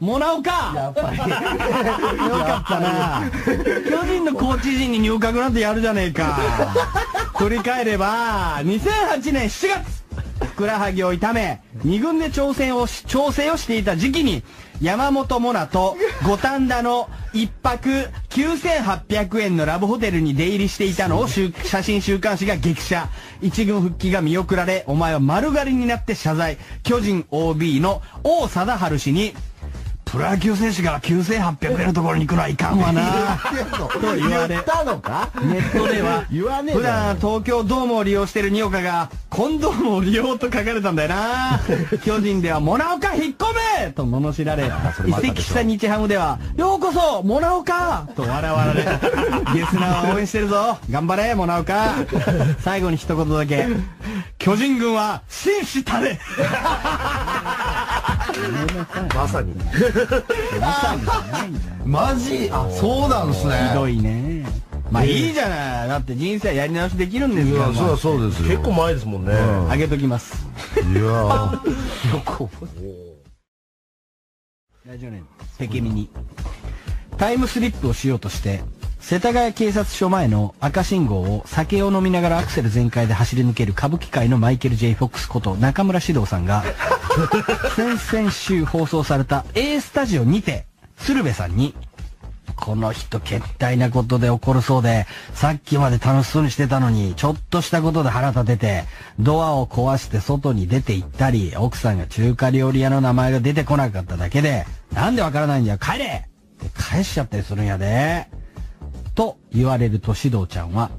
もらおうか。やっぱり。よかったな。巨人のコーチ陣に入閣なんてやるじゃねえか。振り返れば、2008年7月、ふくらはぎを痛め、2軍で挑戦をし、調整をしていた時期に、山本モナと五反田の一泊9800円のラブホテルに出入りしていたのを写真週刊誌が激写。一軍復帰が見送られ、お前は丸刈りになって謝罪。巨人 OB の王貞治氏に、プロ野球選手が9800円のところに行くのはいかんわな。と言われたのか？ネットでは。言わねえ普段東京ドームを利用している二岡がコンドームを利用と書かれたんだよな。巨人ではモナオカ引っ込めと罵られ移籍した日ハムではようこそモナオカと笑われゲスナーは応援してるぞ。頑張れモナオカ。最後に一言だけ。巨人軍は紳士たれ まさに。マジ？あ、そう。なんですね。ひどいね。まあいいじゃない。だって人生やり直しできるんですからいや、そうはそうですよ。結構前ですもんね。あげときます。いやー。ラジオネームペケミニ。タイムスリップをしようとして世田谷警察署前の赤信号を酒を飲みながらアクセル全開で走り抜ける歌舞伎界のマイケル・ J・ フォックスこと中村獅童さんが先々週放送された A スタジオにて鶴瓶さんにこの人決体なことで怒るそうで、さっきまで楽しそうにしてたのに、ちょっとしたことで腹立てて、ドアを壊して外に出て行ったり、奥さんが中華料理屋の名前が出てこなかっただけで、なんでわからないんだよ、帰れって返しちゃったりするんやで。と言われると指導ちゃんは、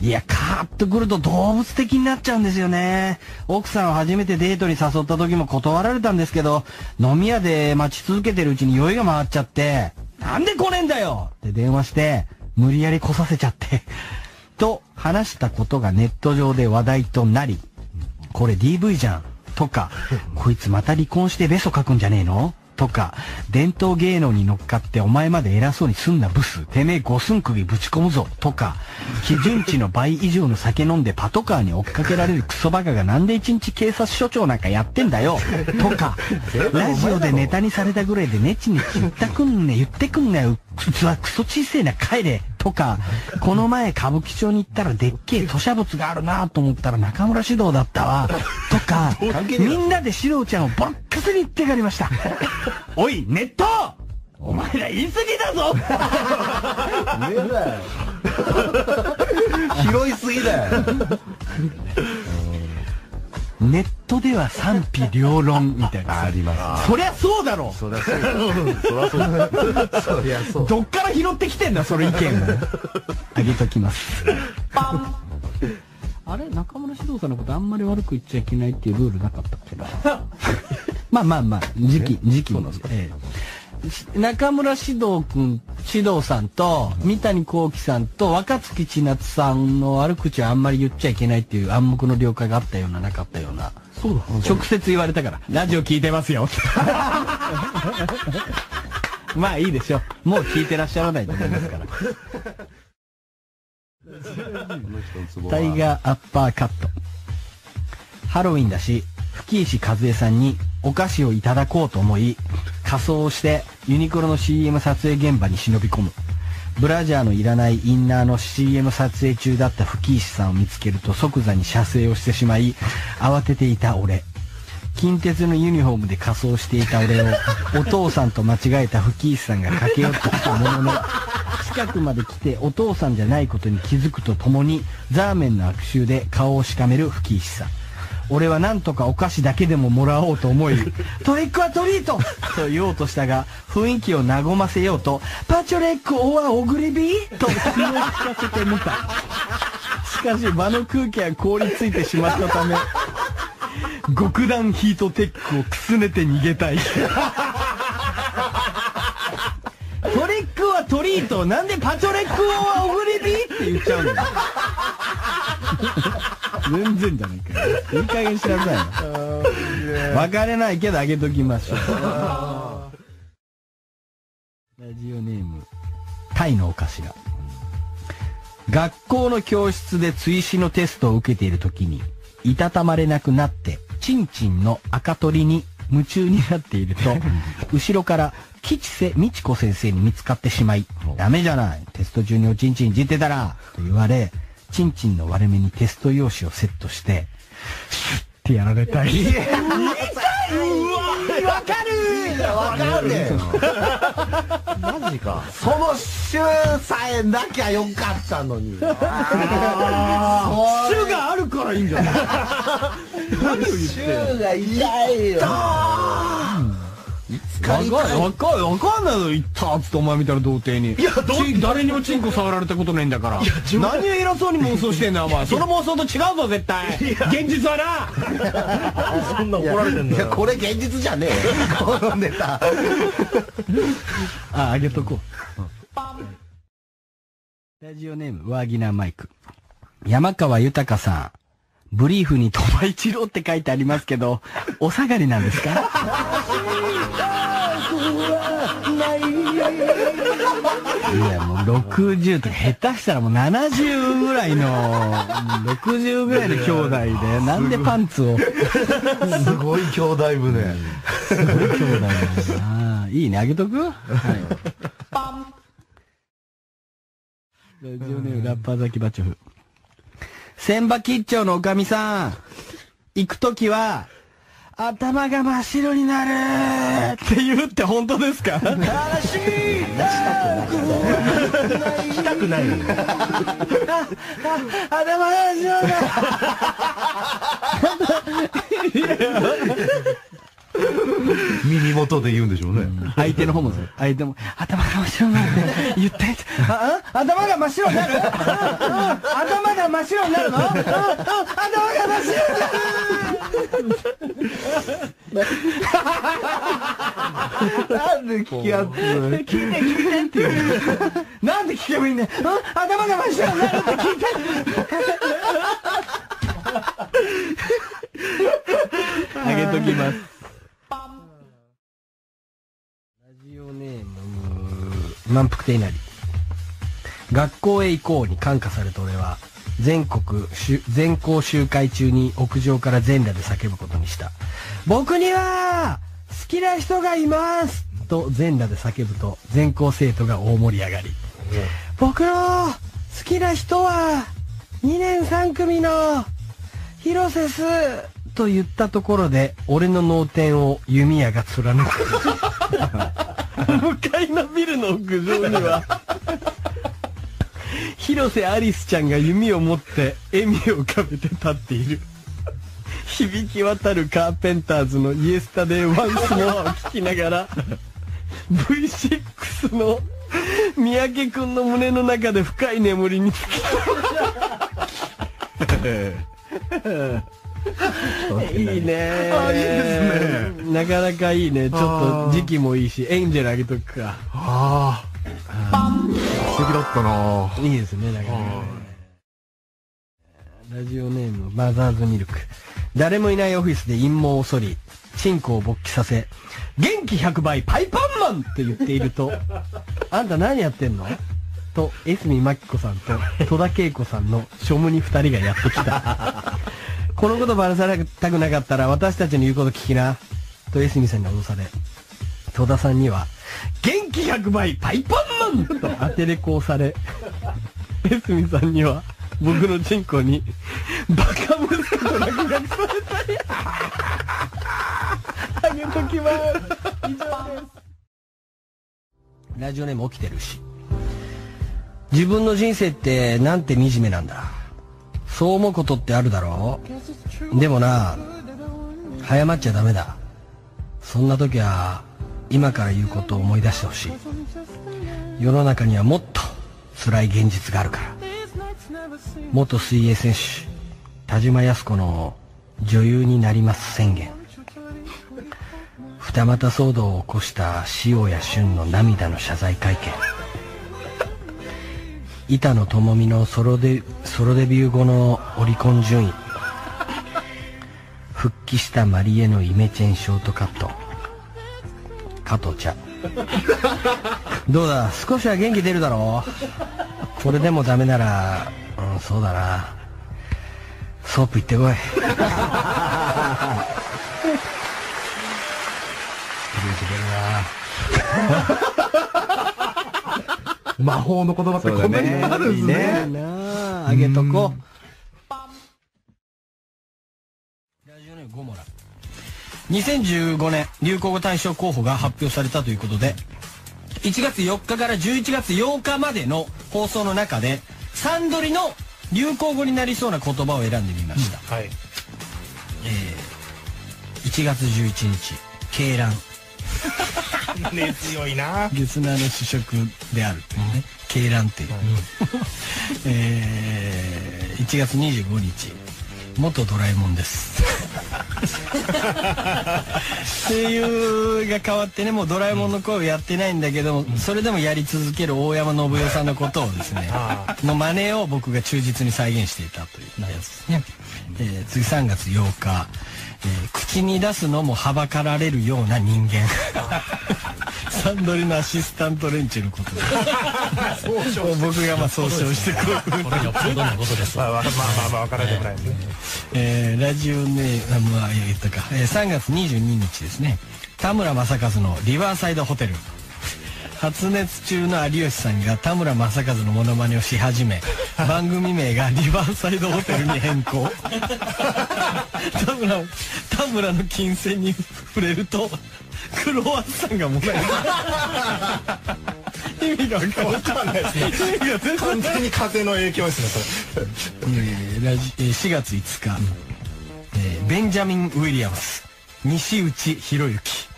いや、カーッと来ると動物的になっちゃうんですよね。奥さんを初めてデートに誘った時も断られたんですけど、飲み屋で待ち続けてるうちに酔いが回っちゃって、なんで来ねえんだよって電話して、無理やり来させちゃって、と話したことがネット上で話題となり、これ DV じゃん。とか、こいつまた離婚してベソ書くんじゃねえの？とか、伝統芸能に乗っかってお前まで偉そうにすんなブス、てめえ五寸首ぶち込むぞ、とか、基準値の倍以上の酒飲んでパトカーに追っかけられるクソバカがなんで一日警察署長なんかやってんだよ、とか、ラジオでネタにされたぐらいでネチネチ言ったくんね、言ってくんなよ、器クソ小せえな、帰れ、とか、この前歌舞伎町に行ったらでっけえ吐砂物があるなと思ったら中村獅童だったわ、とか、みんなで獅童ちゃんをボロッカスに言ってやりました。おい、ネットお前ら言い過ぎだぞ。拾いすぎだよ。ネットでは賛否両論みたいな。あります。そりゃそうだろそりゃそうだ。そりゃそうだ。そりゃそう。どっから拾ってきてんだ、その意見を。あげときます。パンあれ中村獅童さんのことあんまり悪く言っちゃいけないっていうルールなかったっけな。まあまあまあ、時期、時期に。ええ中村獅童くん、獅童さんと、三谷幸喜さんと、若槻千夏さんの悪口はあんまり言っちゃいけないっていう暗黙の了解があったような、なかったような。そうだ。直接言われたから、ラジオ聞いてますよ。まあいいでしょう。もう聞いてらっしゃらないと思いますから。タイガーアッパーカット。ハロウィンだし、吹石一恵さんにお菓子をいただこうと思い、仮装をしてユニクロの CM 撮影現場に忍び込む。ブラジャーのいらないインナーの CM 撮影中だった吹石さんを見つけると即座に射精をしてしまい、慌てていた俺。近鉄のユニフォームで仮装していた俺をお父さんと間違えた吹石さんが駆け寄ってきたものの近くまで来てお父さんじゃないことに気づくとともにザーメンの悪臭で顔をしかめる吹石さん俺はなんとかお菓子だけでももらおうと思い トリックはトリート！と言おうとしたが雰囲気を和ませようとパチョレックオアオグリビー？と気を利かせてみた。しかし場の空気は凍りついてしまったため極暖ヒートテックをくすねて逃げたい。トリックはトリート！なんでパチョレックはオグリビー？って言っちゃうの全然じゃないかよ。いい加減しなさいよ。別れないけどあげときましょうラジオネームタイのお頭。学校の教室で追試のテストを受けている時にいたたまれなくなってチンチンの赤鳥に夢中になっていると 後ろから吉瀬美智子先生に見つかってしまいダメじゃない。テスト中におちんちんいじってたらと言われチンチンの割れ目にテスト用紙をセットして、シュッてやられたい。わかる。わかる。ねマジか。その週さえなきゃよかったのに。種があるからいいんじゃない？週が痛いよわかんない、わかんない、わかんないの言ったっつってお前見たら童貞に。いや、誰にもチンコ触られたことないんだから。何を偉そうに妄想してんだよ、お前。その妄想と違うぞ、絶対。現実はな。そんな怒られてんだよいやこれ現実じゃねえよ このネタあ、あげとこう。ラジオネーム、ワーギナーマイク。山川豊さん。ブリーフに鳥羽一郎って書いてありますけど、お下がりなんですか？いや、もう60とか下手したらもう70ぐらいの、60ぐらいの兄弟で、なんでパンツを、すごい兄弟船すごい兄弟だな。いいね、あげとく？はい。ラジオネームラッパーザキバチョフ。千葉吉兆のおかみさん。行くときは、頭が真っ白になるって言うって本当ですか？悲しい。したくない。よ頭が真っ白だ 耳元で言うんでしょうね。相手の方もそう。相手も、頭が真っ白になるって言って。ああ頭が真っ白になる？頭が真っ白になるの？頭が真っ白にななんで聞きやつる聞いて聞いてっていう。なんで聞けばいいんだよ。あ頭が真っ白になるって聞いて。あげときます。ラジオネーム、満腹亭なり。学校へ行こうに感化された俺は、全国全校集会中に屋上から全裸で叫ぶことにした。僕には、好きな人がいますと全裸で叫ぶと、全校生徒が大盛り上がり。僕の好きな人は、2年3組の、広瀬すと言ったところで、俺の脳天を弓矢が貫く。向かいのビルの屋上には、広瀬アリスちゃんが弓を持って笑みを浮かべて立っている。響き渡るカーペンターズのイエスタデーワンスモアを聞きながら、V6 の三宅くんの胸の中で深い眠りにつき いいね。い。いですね。なかなかいいね。ちょっと時期もいいしエンジェルあげとくか。ああ素敵だったな。いいですねなかなかね。ラジオネームマザーズミルク。誰もいないオフィスで陰謀を剃りチンコを勃起させ元気100倍パイパンマンと言っていると あんた何やってんの？と、江角真紀子さんと戸田恵子さんの庶務に二人がやってきた。このことばらされたくなかったら私たちの言うこと聞きな。と江角さんに脅され、戸田さんには、元気100倍パイパンマンと当てれこうされ、江角さんには、僕のチンコに、バカ息子と落書きされたり、あげときます。以上です。ラジオネーム起きてるし。自分の人生ってなんて惨めなんだ。そう思うことってあるだろう？でもな、早まっちゃダメだ。そんな時は、今から言うことを思い出してほしい。世の中にはもっと辛い現実があるから。元水泳選手、田島康子の女優になります宣言。二股騒動を起こした塩谷俊の涙の謝罪会見。板野友美のソロデソロデビュー後のオリコン順位。復帰したマリエのイメチェンショートカット。加藤茶どうだ？少しは元気出るだろう？これでもダメならうんそうだな。ソープ行ってこい。元気出るな魔法の言葉ってこんなにあるんですね。なあげとこラジオネームゴモラ2015年流行語大賞候補が発表されたということで1月4日から11月8日までの放送の中でサンドリの流行語になりそうな言葉を選んでみました、はい。1月11日鶏卵根強いな。リスナーの主食であるというね鶏卵っていう、えー1月25日元ドラえもんです。声優が変わってねもうドラえもんの声をやってないんだけど、それでもやり続ける大山信代さんのことをですねの真似を僕が忠実に再現していたというやつですね、えー次3月8日、えー口に出すのもはばかられるような人間。サンドリのアシスタント連中のこと。で僕がまあ総称してこうこれよっぽどのことですまあまあまあまあ分からんでもないですね。えーラジオネームまあ言ったか、えー3月22日ですね。田村正和のリバーサイドホテル発熱中の有吉さんが田村正和のモノマネをし始め 番組名がリバーサイドホテルに変更。田村田村の金銭に触れるとクロワッサンがもらえる。意味が分かんないですね。意味が全然完全に風の影響ですね。それえーラジえー4月5日、えーベンジャミン・ウィリアムス。西内博之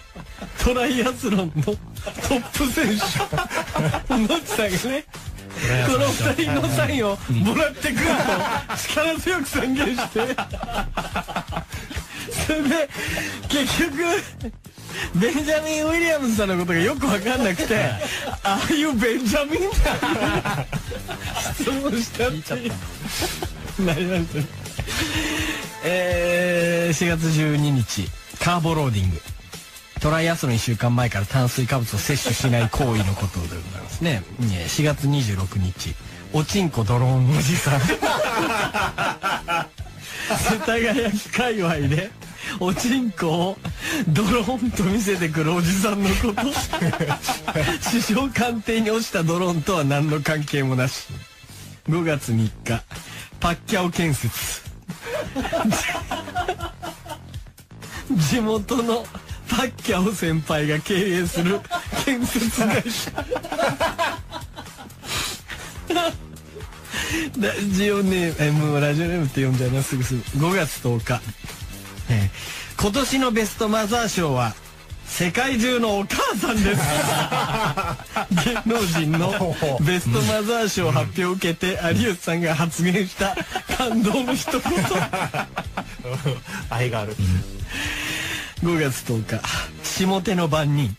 トライアスロンのトップ選手野地さんがねこの二人のサインをもらってくると力強く宣言して。それで結局ベンジャミン・ウィリアムズさんのことがよく分かんなくてああいうベンジャミンだ質問したっていう。なりましたねえー、4月12日カーボローディングトライアスロン1週間前から炭水化物を摂取しない行為のことでございますね。4月26日。おちんこドローンおじさん。世田谷界隈でおちんこをドローンと見せてくるおじさんのこと。首相官邸に落ちたドローンとは何の関係もなし。5月3日。パッキャオ建設。地元のパッキャオ先輩が経営する建設会社。ラジオネームえもうラジオネームって呼んじゃうなす。ぐすぐ。5月10日、えー今年のベストマザー賞は世界中のお母さんです。芸能人のベストマザー賞発表を受けて有吉さんが発言した感動の一言。愛がある 5月10日。下手の番人。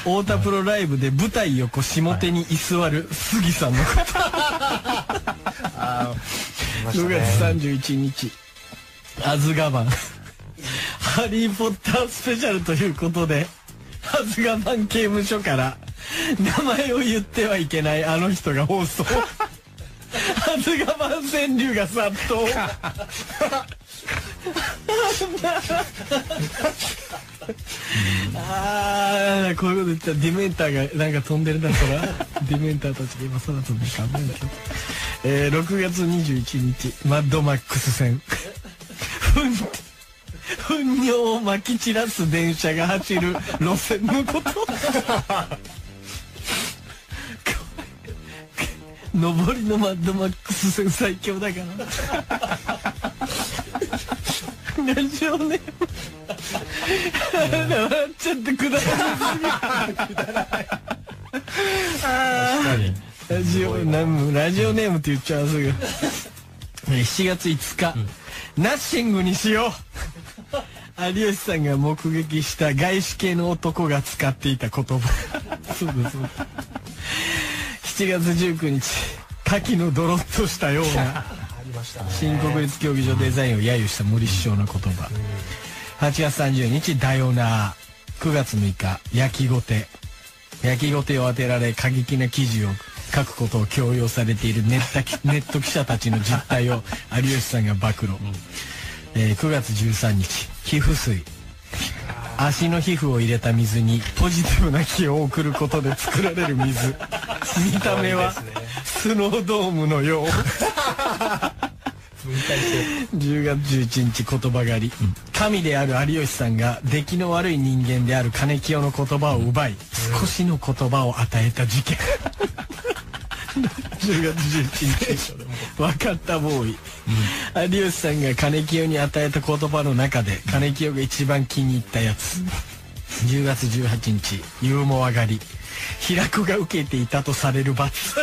太田プロライブで舞台横下手に居座る杉さんのこと。5月31日。アズガバン。ハリー・ポッタースペシャルということでアズガバン刑務所から名前を言ってはいけないあの人が放送アズガバン川柳が殺到。ああこういうこと言ったらディメンターがなんか飛んでるなそら。ディメンターたちが今空飛んでかんないけど、えー、6月21日マッドマックス戦。糞尿をまき散らす電車が走る路線のこと 上りのマッドマックス戦最強だから。ラジオネーム。笑っちゃってくだらない。あーラジオネームラジオネームって言っちゃうすぐ7月5日、ナッシングにしよう。有吉さんが目撃した外資系の男が使っていた言葉。そうだそうだ7月19日牡蠣のドロッとしたような新国立競技場デザインを揶揄した森首相の言葉。8月30日ダヨナー9月6日焼きごて。焼きごてを当てられ過激な記事を書くことを強要されているネッタ ネット記者たちの実態を有吉さんが暴露、えー9月13日皮膚水足の皮膚を入れた水にポジティブな気を送ることで作られる水。見た目はスノードームのよう。10月11日言葉狩り、神である有吉さんが出来の悪い人間である金清の言葉を奪い、少しの言葉を与えた事件10月11日分かったボーイ、有吉さんが金清に与えた言葉の中で金清が一番気に入ったやつ。10月18日ユーモア狩り。平子が受けていたとされる罰。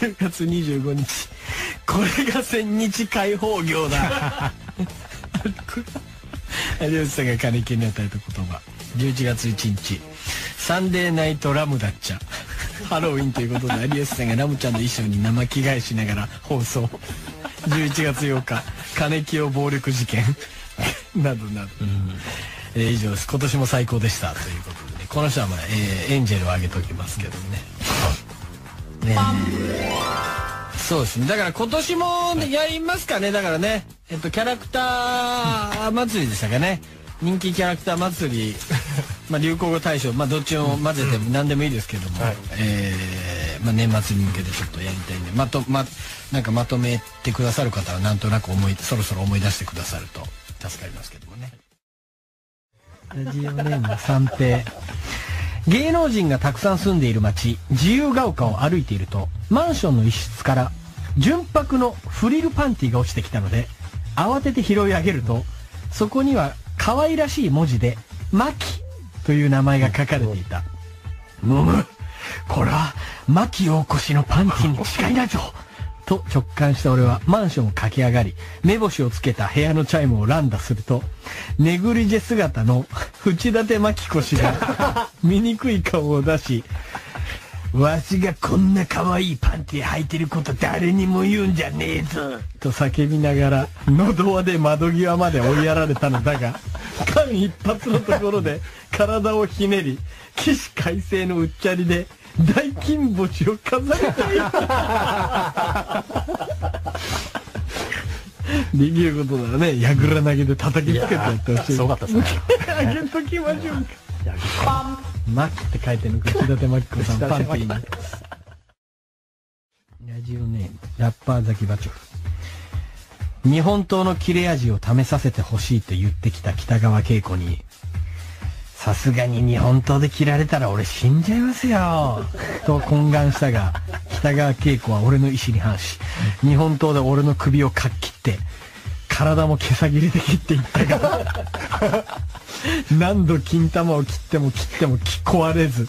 10月25日これが千日解放業だ。有吉さんが金木に与えた言葉。11月1日。サンデーナイトラムダッチャハロウィンということで有吉さんがラムちゃんの衣装に生着替えしながら放送。11月8日金清暴力事件。などなど、えー以上です。今年も最高でした。ということでね。この人はまあ、えーエンジェルをあげときますけどね。ねえ。そうですね。だから今年もねやりますかね。だからね。えっとキャラクター祭りでしたかね人気キャラクター祭り まあ流行語大賞まあどっちも混ぜても何でもいいですけども、えーまあ、年末に向けてちょっとやりたいんでまとまなんかまとめてくださる方はなんとなく思いそろそろ思い出してくださると助かりますけどもね。ラジオネーム三平。芸能人がたくさん住んでいる町自由が丘を歩いているとマンションの一室から純白のフリルパンティが落ちてきたので慌てて拾い上げるとそこには可愛らしい文字で「マキ」という名前が書かれていた。むむこれは牧大越のパンティに違いないぞ。と直感した俺はマンションを駆け上がり目星をつけた部屋のチャイムを乱打するとネグリジェ姿の淵立牧越が 醜い顔を出しわしがこんな可愛いパンティ履いてること誰にも言うんじゃねえぞと叫びながら喉輪で窓際まで追いやられたのだが間一髪のところで体をひねり起死回生のうっちゃりで大金星を飾りたいできることならね、やぐら投げで叩きつけてやってほしい。すごかったですね。あげときましょうか。マキって書いてるの、内立真紀子さん、パンティーに。ラジオネーム、ラッパーザキバチョフ。日本刀の切れ味を試させてほしいと言ってきた北川景子に、さすがに日本刀で切られたら俺死んじゃいますよ。と懇願したが、北川景子は俺の意思に反し、日本刀で俺の首をかっ切って、体も毛先切りで切っていったが、何度金玉を切っても切っても壊れず、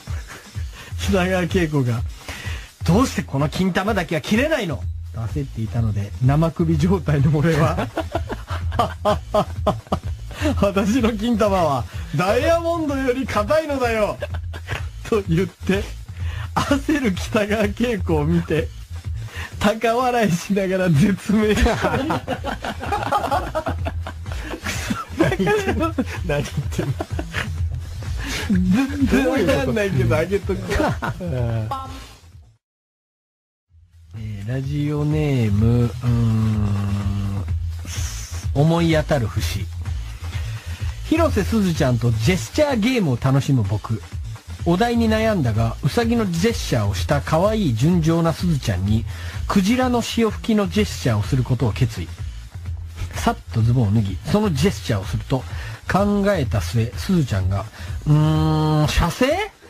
北川景子が、どうしてこの金玉だけは切れないのと焦っていたので、生首状態の俺は、私の金玉はダイヤモンドより硬いのだよと言って、焦る北川景子を見て、高笑いしながら絶命。した。何言ってんの？全然わかんないけど、あげとくわ。えラジオネーム、うん、思い当たる節。広瀬すずちゃんとジェスチャーゲームを楽しむ僕。お題に悩んだが、うさぎの？ジェスチャーをした可愛い純情なすずちゃんに、クジラの潮吹きのジェスチャーをすることを決意。さっとズボンを脱ぎ、そのジェスチャーをすると、考えた末、すずちゃんが、うーん、射精？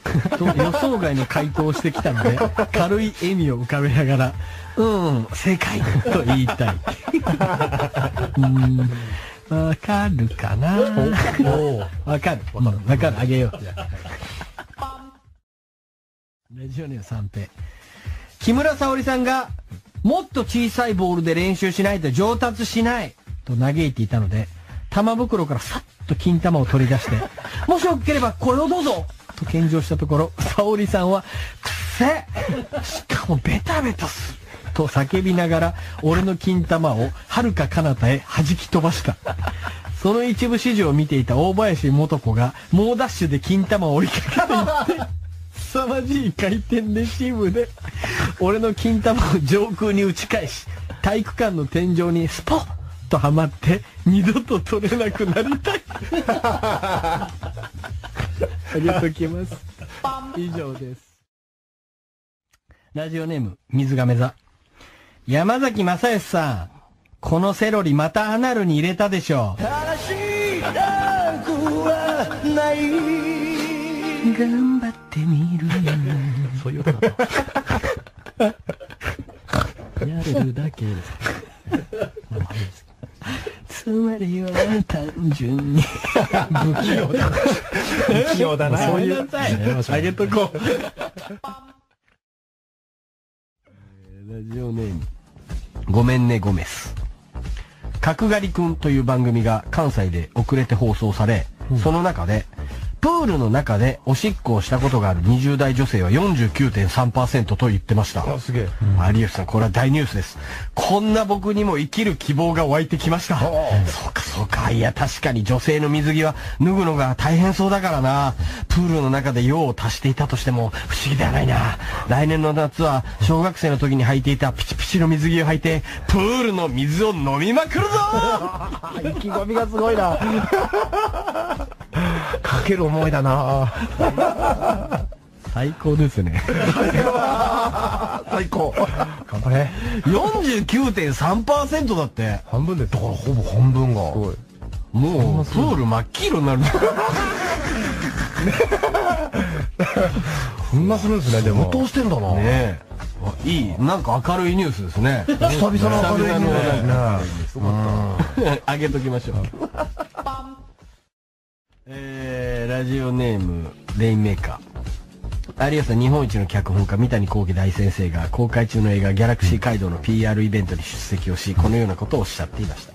と予想外の回答をしてきたので、軽い笑みを浮かべながら、うん、正解と言いたい。うーんわかるかな？わかる。うんわかる。あげよう。ラジオネーム三平。木村沙織さんが、もっと小さいボールで練習しないと上達しないと嘆いていたので、玉袋からさっと金玉を取り出して、もしよければこれをどうぞと献上したところ、沙織さんは、くせしかもベタベタすと叫びながら、俺の金玉を遥か彼方へ弾き飛ばした。その一部始終を見ていた大林素子が、猛ダッシュで金玉を追いかけていって、凄まじい回転レシーブで、俺の金玉を上空に打ち返し、体育館の天井にスポッとはまって、二度と取れなくなりたい。あげときます。以上です。ラジオネーム、水亀座。山崎正義さん、このセロリまたアナルに入れたでしょ。頑張ってみるそういう音だった。やるだけです。つまりは単純に。不器用だ。不器用だな。そういう。あげとこう。ラジオネーム。ごめんねゴメス。角刈りくんという番組が関西で遅れて放送され、その中で、プールの中でおしっこをしたことがある20代女性は49.3%と言ってました。あ、すげえ。有吉さん、これは大ニュースです。こんな僕にも生きる希望が湧いてきました。そうか、そうか。いや、確かに女性の水着は脱ぐのが大変そうだからな。プールの中で用を足していたとしても不思議ではないな。来年の夏は小学生の時に履いていたピチピチの水着を履いて、プールの水を飲みまくるぞ 意気込みがすごいな。かける思いだな。最高ですね。最高。頑張れ。49.3%だって。半分で、だからほぼ半分が。すごい。もう、プール真っ黄色になる。そんなするんですね、でも。応してんだな。ねいい、なんか明るいニュースですね。久々の明るいニュースね。すごかっあ げときましょう。えー、ラジオネーム、レインメーカー。有吉さん、日本一の脚本家、三谷幸喜大先生が公開中の映画、ギャラクシー街道の PR イベントに出席をし、このようなことをおっしゃっていました。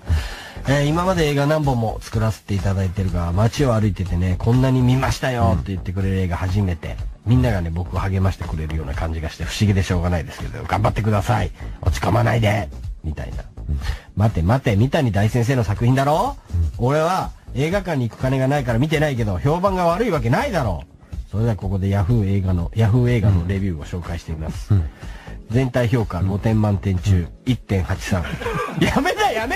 えー今まで映画何本も作らせていただいてるが、街を歩いててね、こんなに見ましたよって言ってくれる映画初めて、みんながね、僕を励ましてくれるような感じがして不思議でしょうがないですけど、頑張ってください。落ち込まないでみたいな。待て待て、三谷大先生の作品だろ、俺は映画館に行く金がないから見てないけど、評判が悪いわけないだろそれではここでヤフー映画の、ヤフー映画のレビューを紹介しています。全体評価5点満点中1.83。やめだやめ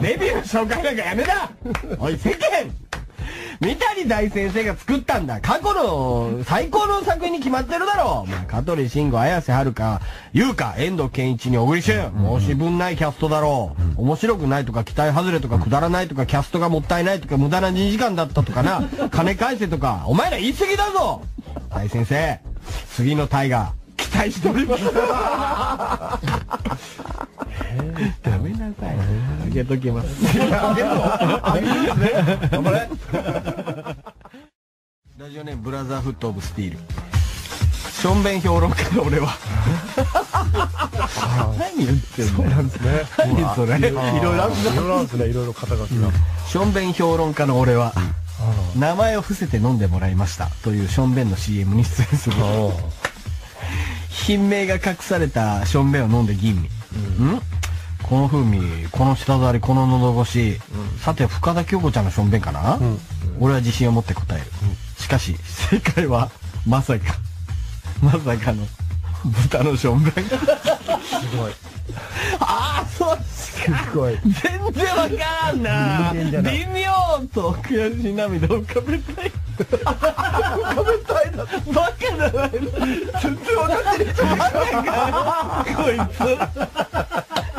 レビューの紹介なんかやめだおい世間三谷大先生が作ったんだ過去の最高の作品に決まってるだろまあ、香取慎吾、綾瀬はるか、優香、遠藤健一に小栗旬。申し分ないキャストだろう。面白くないとか期待外れとかくだらないとかキャストがもったいないとか無駄な2時間だったとかな。金返せとか。お前ら言い過ぎだぞ大先生、次のタイガー、期待しております。ダメなさい。あげときます。頑張れ。ラジオネームブラザーフットオブスティール。ションベン評論家の俺は。何言ってんのそうなんですね。何それ。いろいろあるいろいろあるんですね、いろいろ肩書きが。ションベン評論家の俺は、名前を伏せて飲んでもらいましたというションベンの CM に出演する。品名が隠されたションベンを飲んで吟味。んこの風味、この舌触り、この喉越し。さて、深田恭子ちゃんのションベンかな、俺は自信を持って答える。しかし、正解は、まさか、まさかの、豚のションベン。すごい。ああ、そうすごい。全然わからんな。微妙と悔しい涙を浮かべたい。浮かべたいな。バカだな。全然わかってる人バカかこいつ。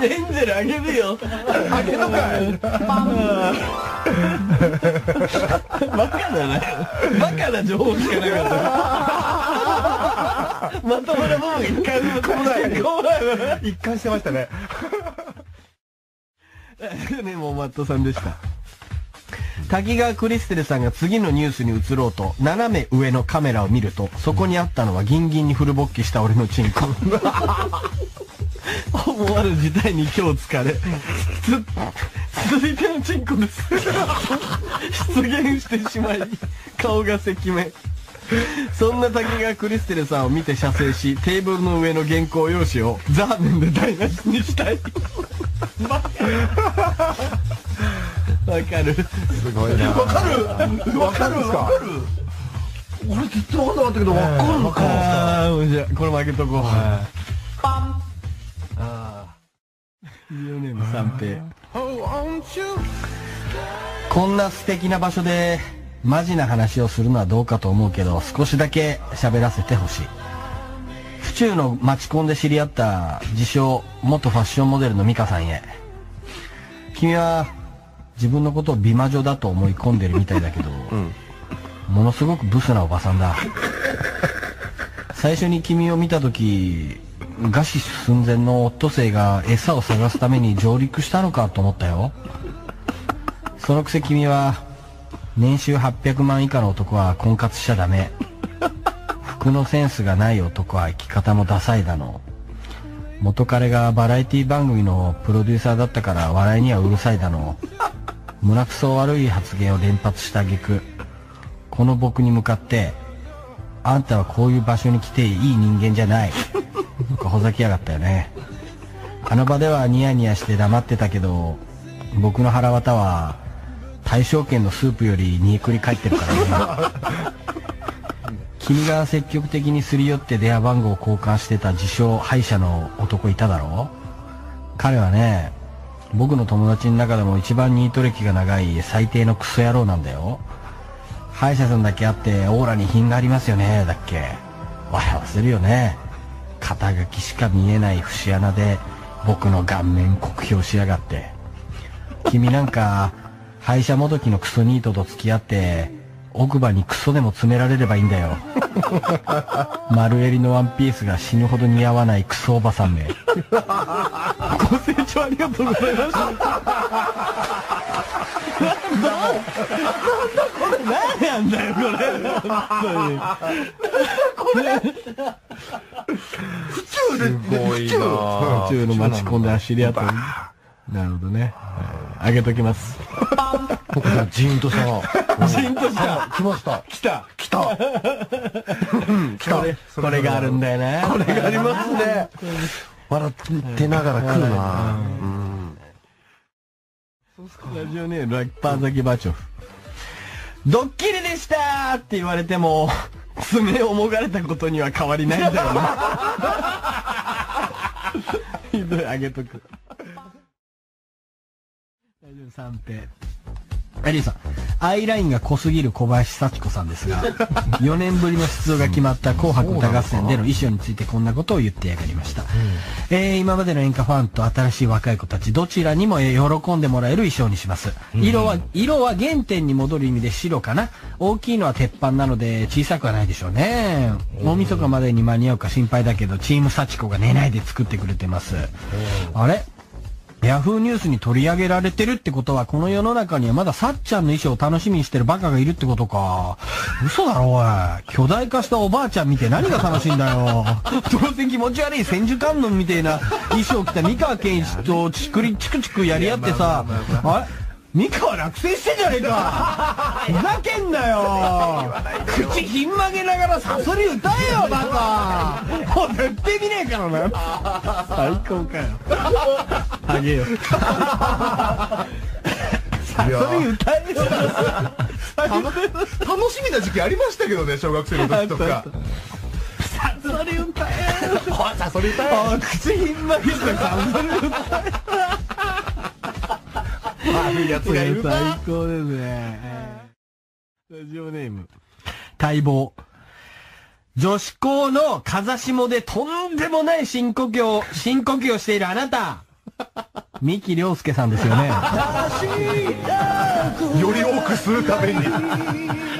エンゼルあげるよ。あげるかい。バカだな。バカな情報しかなかった。まともな部分一回も来ない。怖い。一貫してましたね。ね、もうマットさんでした。滝川クリステルさんが次のニュースに移ろうと、斜め上のカメラを見ると、そこにあったのはギンギンにフル勃起した俺のチンコ。思わぬ事態に今日疲れ。つ、続いてのチンコです。出現してしまい、顔が赤面。そんな滝川クリステルさんを見て射精し、テーブルの上の原稿用紙をザーメンで台無しにしたい。わかる。すごいな。わかるわかるわかる俺ずっとわかんなかったけどわかるのか。ああ、じゃあこれ負けとこう。パンああ。ラジオネーム三平。こんな素敵な場所でマジな話をするのはどうかと思うけど少しだけ喋らせてほしい。府中の町コンで知り合った自称元ファッションモデルの美香さんへ。君は自分のことを美魔女だと思い込んでるみたいだけど、ものすごくブスなおばさんだ。最初に君を見た時餓死寸前のオットセイが餌を探すために上陸したのかと思ったよ。そのくせ君は年収800万以下の男は婚活しちゃダメ服のセンスがない男は生き方もダサいだの。元彼がバラエティ番組のプロデューサーだったから笑いにはうるさいだの。胸くそ悪い発言を連発した挙句この僕に向かってあんたはこういう場所に来ていい人間じゃない。なんかほざきやがったよね。あの場ではニヤニヤして黙ってたけど僕の腹渡は大正圏のスープより煮えくり返ってるからね。君が積極的にすり寄って電話番号を交換してた自称歯医者の男いただろう？彼はね僕の友達の中でも一番ニート歴が長い最低のクソ野郎なんだよ。歯医者さんだけあってオーラに品がありますよねだっけ。笑わせるよね。肩書きしか見えない節穴で僕の顔面酷評しやがって。君なんか歯医者もどきのクソニートと付き合って奥歯にクソでも詰められればいいんだよ。丸襟のワンピースが死ぬほど似合わないクソおばさんめ。ご清聴ありがとうございました何なんだよこれ。すごいな宇宙の町コンで走り合ったなるほどね。あげときます。僕さジーンとさジンとした来ました。来た。来た。これこれがあるんだよね。これがありますね。笑ってながら来るな。ラジオネームラッパーザキバチョフ。ドッキリでしたって言われても爪をもがれたことには変わりないんだよな ひどい。あげとく大丈夫三平アリーさん、アイラインが濃すぎる小林幸子さんですが、4年ぶりの出場が決まった紅白歌合戦での衣装についてこんなことを言ってやがりました。えー今までの演歌ファンと新しい若い子たち、どちらにもえー喜んでもらえる衣装にします。色は、色は原点に戻る意味で白かな。大きいのは鉄板なので小さくはないでしょうね。大晦日までに間に合うか心配だけど、チーム幸子が寝ないで作ってくれてます。あれ？ヤフーニュースに取り上げられてるってことは、この世の中にはまださっちゃんの衣装を楽しみにしてるバカがいるってことか。嘘だろ、おい。巨大化したおばあちゃん見て何が楽しいんだよ。どうせ気持ち悪い千手観音みたいな衣装着た三河健一とチクリチクチクやり合ってさ、あれ？三河落選してんじゃねえか。ふざけんなよ。口ひん曲げながらサソリ歌えよバカ。もう絶対見ねえからな。最高かよ。あげよ。サソリ歌えよ。楽しみな時期ありましたけどね小学生の時とか。サソリ歌えよ。サソリ歌えあ口ひん曲げてサソリ歌え悪いやつがいる最な高ですね。ラジオネーム、待望。女子校の風下でとんでもない深呼吸を、深呼吸をしているあなた 三木亮介さんですよね。より多く吸うために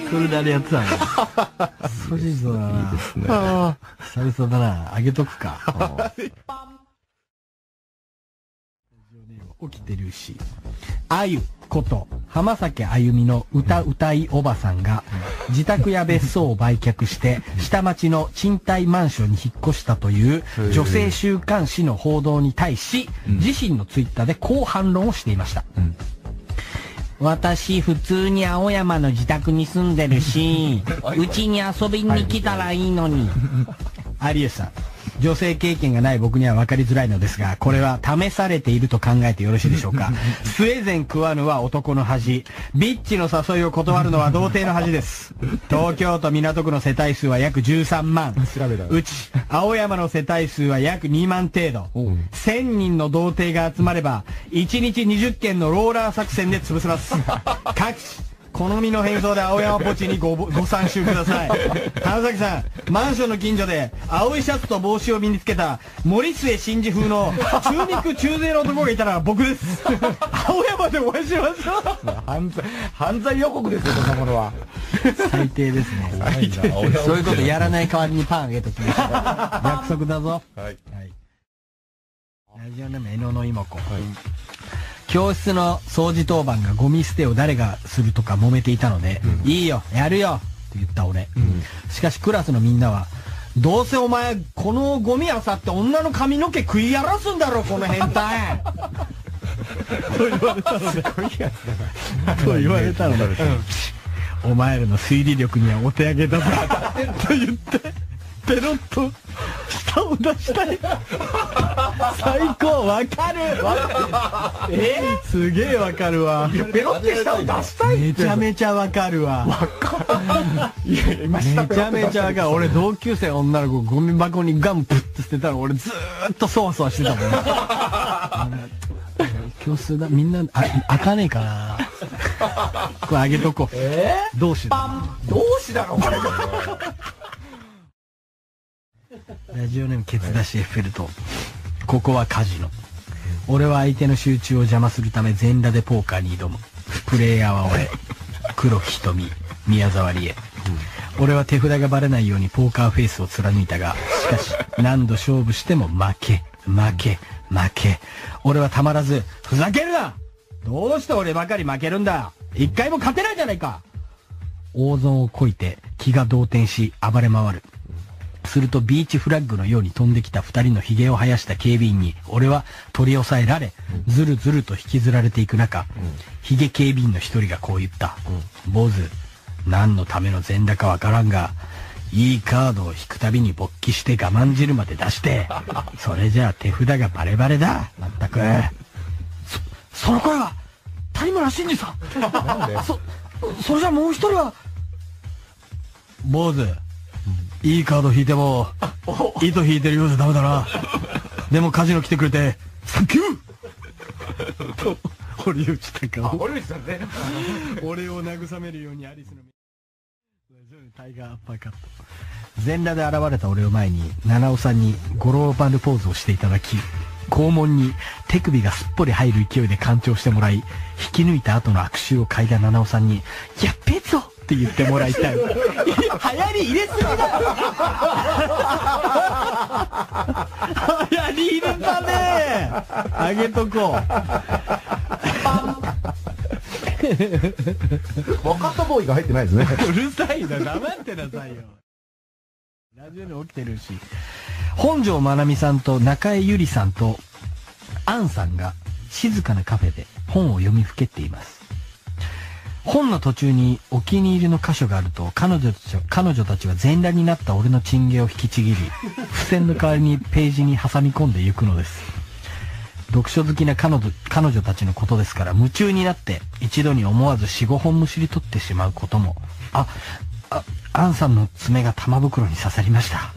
それであれやってたの。そうですだな。いいですね。久々だな。あげとくか。起きてるし。あゆこと浜崎あゆみの歌歌いおばさんが自宅や別荘を売却して下町の賃貸マンションに引っ越したという女性週刊誌の報道に対し自身のツイッターでこう反論をしていました。私普通に青山の自宅に住んでるし、うちに遊びに来たらいいのに。有吉さん、女性経験がない僕には分かりづらいのですが、これは試されていると考えてよろしいでしょうか。スウェーデン食わぬは男の恥。ビッチの誘いを断るのは童貞の恥です。東京都港区の世帯数は約13万。うち、青山の世帯数は約2万程度。1000人の童貞が集まれば、1日20件のローラー作戦で潰せます。各地、好みの変装で青山ポチにごご参集ください。花崎さんマンションの近所で青いシャツと帽子を身につけた森末真二風の中肉中背の男がいたら僕です。青山でお会いしましょう。犯罪犯罪予告ですよそんなものは。最低ですね。そういうことやらない代わりにパンあげときました 約束だぞ。はい。ラジオネーム江野の妹子、教室の掃除当番がゴミ捨てを誰がするとか揉めていたので、いいよやるよって言った俺、しかしクラスのみんなはどうせお前このゴミあさって女の髪の毛食い荒らすんだろこの変態。と言われたのでと言われたので、お前らの推理力にはお手上げだぞ。と言ってペロッと舌を出したい。最高。わかる。え？すげえわかるわ。ペロって舌を出したいめちゃめちゃわかるわ。めちゃめちゃわかる。俺同級生女の子ゴミ箱にガムプッて捨てたら俺ずーっとそわそわしてたもん。教室だ。みんなあ開かねえかな。これあげとこう。え？どうしだうしだろこれラジオネームケツ出しエッフェル塔。ここはカジノ。俺は相手の集中を邪魔するため全裸でポーカーに挑む。プレイヤーは俺。黒木瞳。宮沢りえ。俺は手札がバレないようにポーカーフェイスを貫いたがしかし何度勝負しても負け。負け。負け。俺はたまらずふざけるな!どうして俺ばかり負けるんだ!一回も勝てないじゃないか!大損をこいて気が動転し暴れ回る。するとビーチフラッグのように飛んできた二人の髭を生やした警備員に俺は取り押さえられ、ずるずると引きずられていく中、髭警備員の一人がこう言った。坊主、何のための全裸かわからんが、いいカードを引くたびに勃起して我慢汁まで出して、それじゃあ手札がバレバレだ。まったく。そ、その声は、谷村新司さんそ、それじゃもう一人は、坊主、いいカード引いても、糸引いてるようじゃダメだな。でもカジノ来てくれて、サンキューと、堀内孝雄。堀内さんね俺を慰めるようにアリスのタイガーアッパーカット全裸で現れた俺を前に七尾さんにゴローバルポーズをしていただき肛門に手首がすっぽり入る勢いで浣腸してもらい引き抜いた後の悪臭を嗅いだ七尾さんに「やっべえぞ!」って言ってもらいたい。流行り入れすぎだ流行り入れたね。あげとこ若田ボーイが入ってないですね。ううるさいな。黙ってなさいよ。ラジオに起きてるし。本庄まなみさんと中江ゆりさんとアンさんが静かなカフェで本を読みふけっています本の途中にお気に入りの箇所があると彼女たちは彼女たちは全裸になった俺のチンゲを引きちぎり付箋の代わりにページに挟み込んでいくのです読書好きな彼女彼女たちのことですから夢中になって一度に思わず4、5本むしり取ってしまうことも。あ、あ、アンさんの爪が玉袋に刺さりました。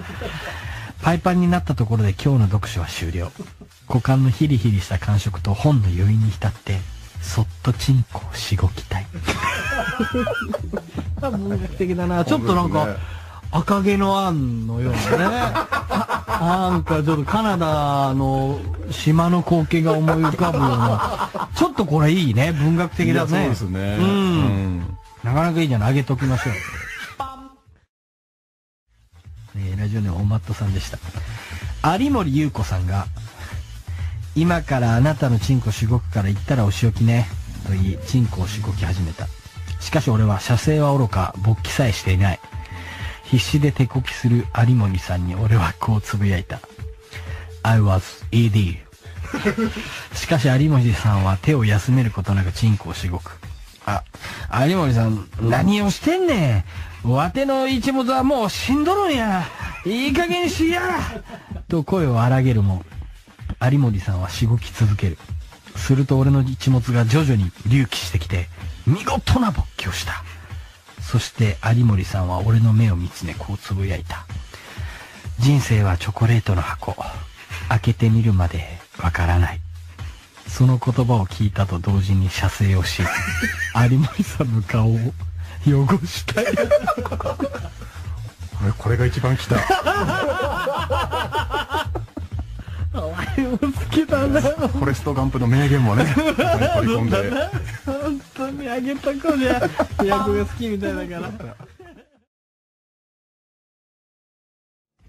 パイパンになったところで今日の読書は終了。股間のヒリヒリした感触と本の余韻に浸って、そっとチンコをしごきたい。文学的だな。ちょっとなんか、赤毛のアンのようなね。なんかちょっとカナダの島の光景が思い浮かぶような。ちょっとこれいいね。文学的だね。そうですね。うんなかなかいいじゃない。あげときましょう。えーラジオネームおまっとさんでした。有森優子さんが、今からあなたのチンコしごくから言ったらお仕置きね。と言い、チンコをしごき始めた。しかし俺は射精は愚か、勃起さえしていない。必死で手こきする有森さんに俺はこうつぶやいた。I was ED. しかし有森さんは手を休めることなくチンコをしごく。あ、有森さん、何をしてんねん。わての一物はもう死んどるんや。いい加減しや。と声を荒げるも、有森さんはしごき続ける。すると俺の一物が徐々に隆起してきて、見事な勃起をした。そして有森さんは俺の目を見つめこうつぶやいた。人生はチョコレートの箱。開けてみるまでわからない。その言葉を聞いたと同時に射精をし 有森さんの顔を汚したい俺 これが一番来た お前も好きだな。フォレストガンプの名言もね取り込んで。本当にあげた子じゃ役が好きみたいだから。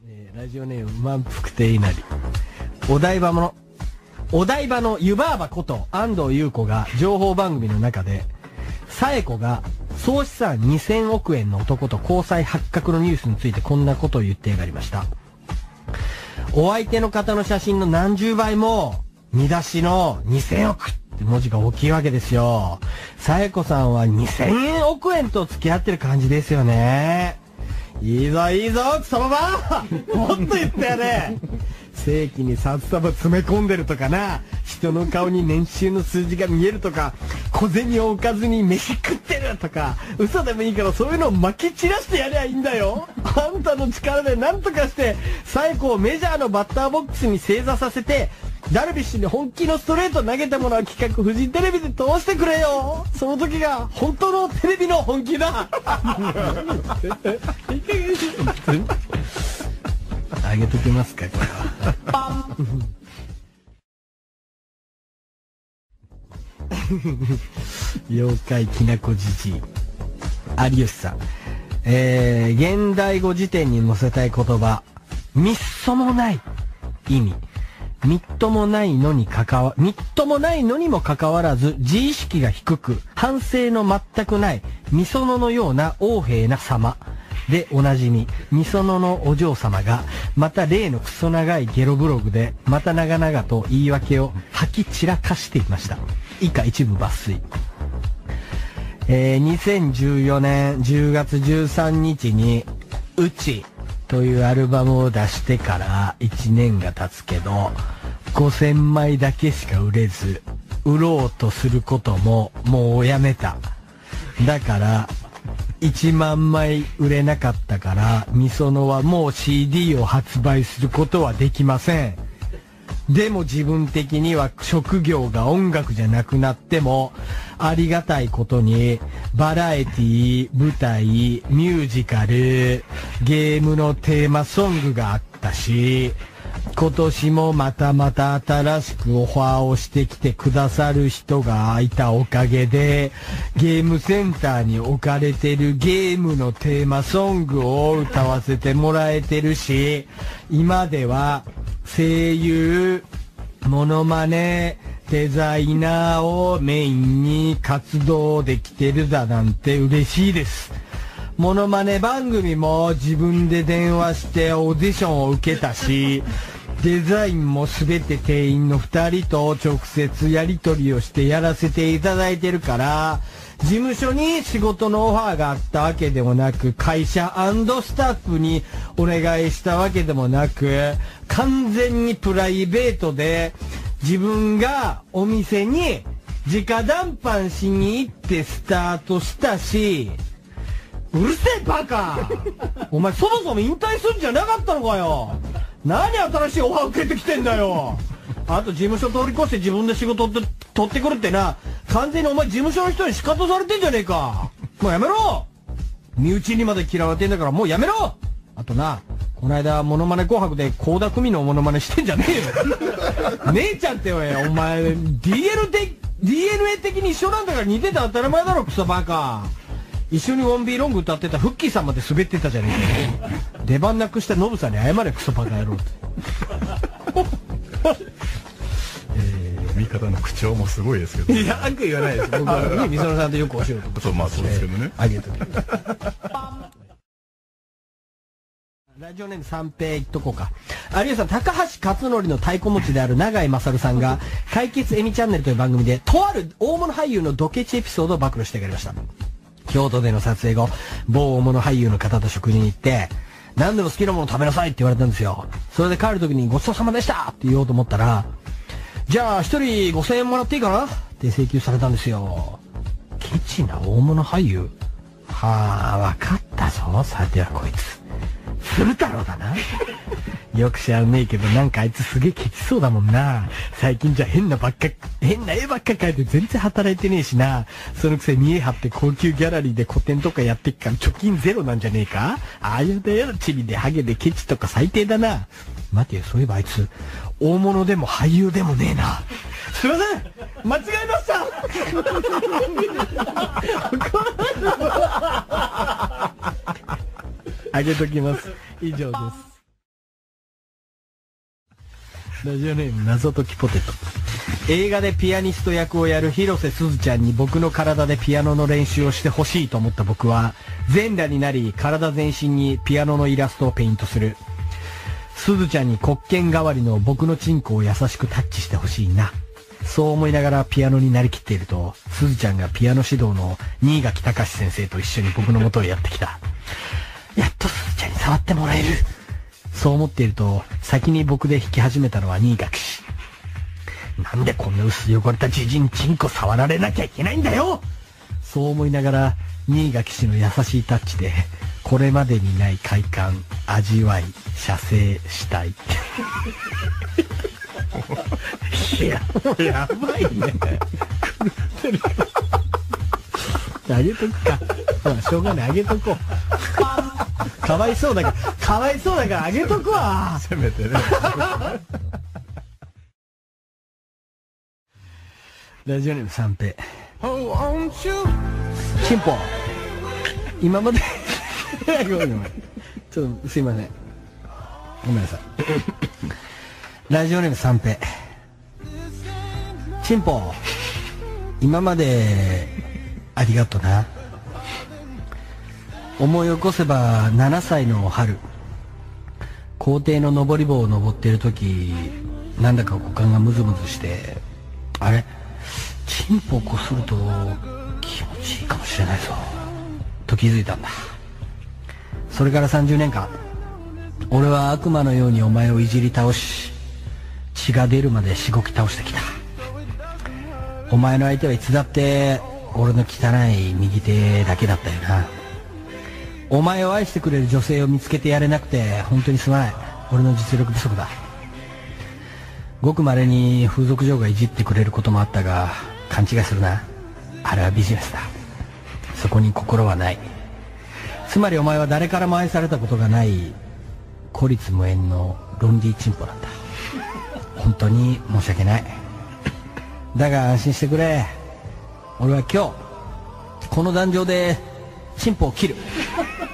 えーラジオネーム満腹亭稲荷。お台場のお台場の湯婆婆こと安藤優子が情報番組の中で紗栄子が総資産2000億円の男と交際発覚のニュースについてこんなことを言ってやがりましたお相手の方の写真の何十倍も見出しの2000億って文字が大きいわけですよ。さえこさんは2000億円と付き合ってる感じですよね。いいぞいいぞそのばもっと言ったよね正規に札束詰め込んでるとかな。人の顔に年収の数字が見えるとか。小銭を置かずに飯食ってるとか。嘘でもいいからそういうのをまき散らしてやりゃいいんだよ。あんたの力で何とかして。最高をメジャーのバッターボックスに正座させて。ダルビッシュに本気のストレート投げたものは企画フジテレビで通してくれよ。その時が本当のテレビの本気だ。あげときますかこれは。妖怪きなこじじい。有吉さん。えー、現代語辞典に載せたい言葉。みっそもない意味。みっともないのにかかわ、みっともないのにもかかわらず、自意識が低く、反省の全くない、みそののような横柄な様。でおなじみ、みそののお嬢様が、また例のクソ長いゲロブログで、また長々と言い訳を吐き散らかしていました。以下一部抜粋。えー、2014年10月13日に、うちというアルバムを出してから1年が経つけど、5000枚だけしか売れず、売ろうとすることももうやめた。だから、1万枚売れなかったから、みそのはもう CD を発売することはできません。でも自分的には職業が音楽じゃなくなっても、ありがたいことに、バラエティ、舞台、ミュージカル、ゲームのテーマソングがあったし、今年もまたまた新しくオファーをしてきてくださる人がいたおかげで、ゲームセンターに置かれてるゲームのテーマソングを歌わせてもらえてるし、今では声優、モノマネ、デザイナーをメインに活動できてるだなんて嬉しいです。モノマネ番組も自分で電話してオーディションを受けたし、デザインもすべて店員の二人と直接やり取りをしてやらせていただいてるから、事務所に仕事のオファーがあったわけでもなく、会社スタッフにお願いしたわけでもなく、完全にプライベートで自分がお店に直談判しに行ってスタートしたし、うるせえバカ。お前そもそも引退するんじゃなかったのかよ。何新しいオファー受けてきてんだよ。あと事務所通り越して自分で仕事って取ってくるってな、完全にお前事務所の人に仕方されてんじゃねえか。もうやめろ。身内にまで嫌われてんだからもうやめろ。あとな、この間、モノマネ紅白で高田組のモノマネしてんじゃねえよ。姉ちゃんってお前、DL 的、DNA 的に一緒なんだから似てて当たり前だろ、クソバカ。一緒にウォンビーロング歌ってたフッキーさんまで滑ってたじゃねえか。出番なくしたノブさんに謝れ、クソバカ野郎って。味方の口調もす。ごいです。けどいや、悪意はないです。僕はね、みそのさんとよくお仕事そうまあそうです。けどねあげとき。ラジオネーム三平言っとこうか。有吉さん、高橋克典の太鼓持ちである永井勝さんが、解決エミチャンネルという番組で、とある大物俳優のドケチエピソードを暴露してくれました。京都での撮影後、某大物俳優の方と食事に行って、何でも好きなもの食べなさいって言われたんですよ。それで帰る時にごちそうさまでしたって言おうと思ったら、じゃあ一人5000円もらっていいかな？って請求されたんですよ。ケチな大物俳優はあ、わかったぞ、さてはこいつ。鶴太郎だな。よく知らねえけど、なんかあいつすげえケチそうだもんな。最近じゃ変なばっか、変な絵ばっか描いて全然働いてねえしな。そのくせ見え張って高級ギャラリーで個展とかやってっから貯金ゼロなんじゃねえかああいうだよ、チビでハゲでケチとか最低だな。待てよ、そういえばあいつ、大物でも俳優でもねえな。すいません間違えましたあげときます。以上です。ラジオネーム謎解きポテト。映画でピアニスト役をやる広瀬すずちゃんに僕の体でピアノの練習をしてほしいと思った僕は、全裸になり体全身にピアノのイラストをペイントする。すずちゃんに黒剣代わりの僕のチンコを優しくタッチしてほしいな。そう思いながらピアノになりきっていると、すずちゃんがピアノ指導の新垣隆先生と一緒に僕の元へやってきた。やっとすずちゃんに触ってもらえる。そう思っていると、先に僕で弾き始めたのは新垣氏。なんでこんな薄汚れた自陣チンコ触られなきゃいけないんだよそう思いながら、新垣氏の優しいタッチで、これまでにない快感、味わい、射精したい。いや、もうやばいね。あげとくか。まあ、しょうがない、あげとこう。かわいそうだから、かわいそうだからあげとくわ。せめてね。ラジオネーム三平。チンポ。今までごめんごめん。ちょっとすいません。ごめんなさい。ラジオネーム三平。チンポ。今までありがとな。思い起こせば7歳の春。校庭の登り棒を登っている時なんだか股間がムズムズしてあれ？チンポをこすると気持ちいいかもしれないぞと気づいたんだそれから30年間俺は悪魔のようにお前をいじり倒し血が出るまでしごき倒してきたお前の相手はいつだって俺の汚い右手だけだったよな。お前を愛してくれる女性を見つけてやれなくて本当にすまない。俺の実力不足だ。ごく稀に風俗嬢がいじってくれることもあったが勘違いするな。あれはビジネスだ。そこに心はない。つまりお前は誰からも愛されたことがない孤立無縁のロンディチンポなんだ。本当に申し訳ない。だが安心してくれ。俺は今日この壇上でチンポを切る。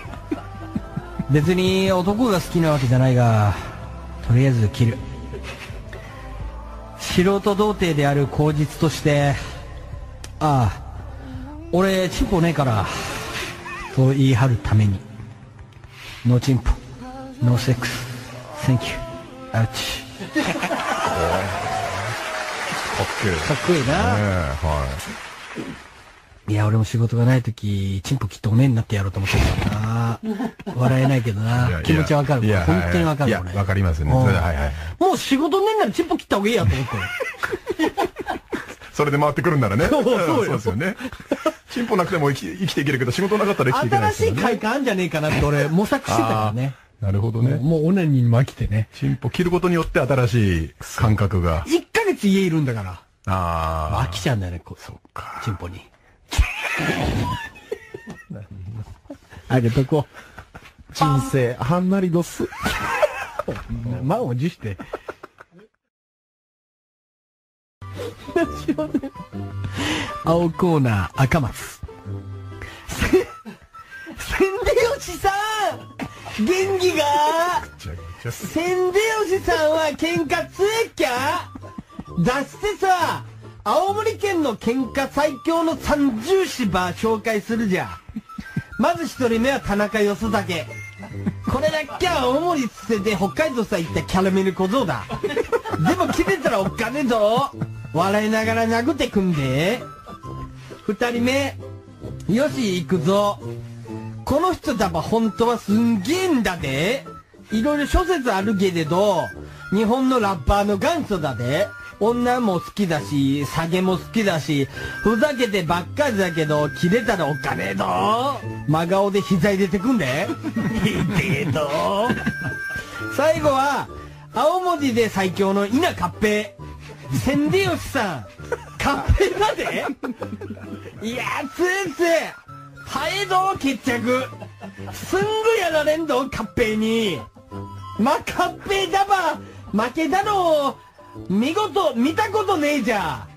別に男が好きなわけじゃないがとりあえず切る。素人童貞である口実としてああ俺チンポねえからと言い張るために。 No チンポ no セックス。 Thank you。アウチかっけえ。かっこいいな、ねえはいや俺も仕事がない時チンポ切っておねえになってやろうと思ってたからな。笑えないけどな。い気持ちわかる本当にわかるわかりますね。もう仕事ねえんならチンポ切った方がいいやと思ってそれで回ってくるんならね。そうそうよ。そうですよね。チンポなくても生き生きていけるけど、仕事なかったら生きていけない新しい快感あんじゃねえかなって俺模索してたからね。なるほどね。もうオナニーにも飽きてね。チンポ切ることによって新しい感覚が。1ヶ月家いるんだからあ飽きちゃうんだよねこそうか。チンポに。あげとこ人生、はんなりどす。う満を持して。青コーナー赤松。せせんでよしさん元気が。せんでよしさんは喧嘩強えっきゃ出してさ青森県の喧嘩最強の三重芝紹介するじゃん。まず一人目は田中よそだけ。これだけは青森捨てて北海道さ行ったキャラメル小僧だ。でも切れたらおっかねえぞ。笑いながら殴ってくんで。二人目よし行くぞ。この人だば本当はすんげえんだで。いろいろ諸説あるけれど日本のラッパーの元祖だで。女も好きだし酒も好きだしふざけてばっかりだけど切れたらおっかねえぞ真顔で膝入れてくんで。いてえぞ。最後は、青文字で最強の稲カッペ千里吉さん、カッペだで？いや、つえつえ、ハエド決着。すんぐやられんど、カッペに。ま、カッペだば、負けたの、見事、見たことねえじゃ。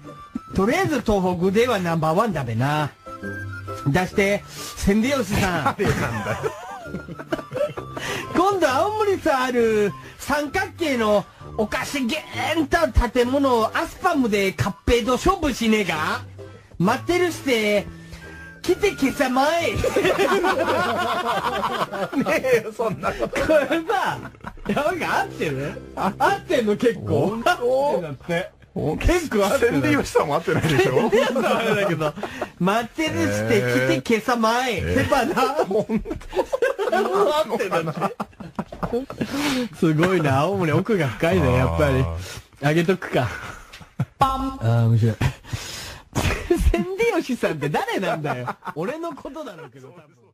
とりあえず東北ではナンバーワンだべな。出して、千里吉さん。今度青森さある三角形のおかしげんた建物をアスパムでカッペイと勝負しねえが待ってるして来て今朝前ねえよ、そんなこと。これさ山が合ってる？合ってんの結構。合ってんだって。結構合って千る。里吉さんも合ってないでしょいやそうあれだけど待ってるして来て今朝前セパな。ほん合ってんだってすごいな。青森奥が深いねやっぱり。あげとくか。ああ面白い千里吉さんって誰なんだよ。俺のことだろうけど多分。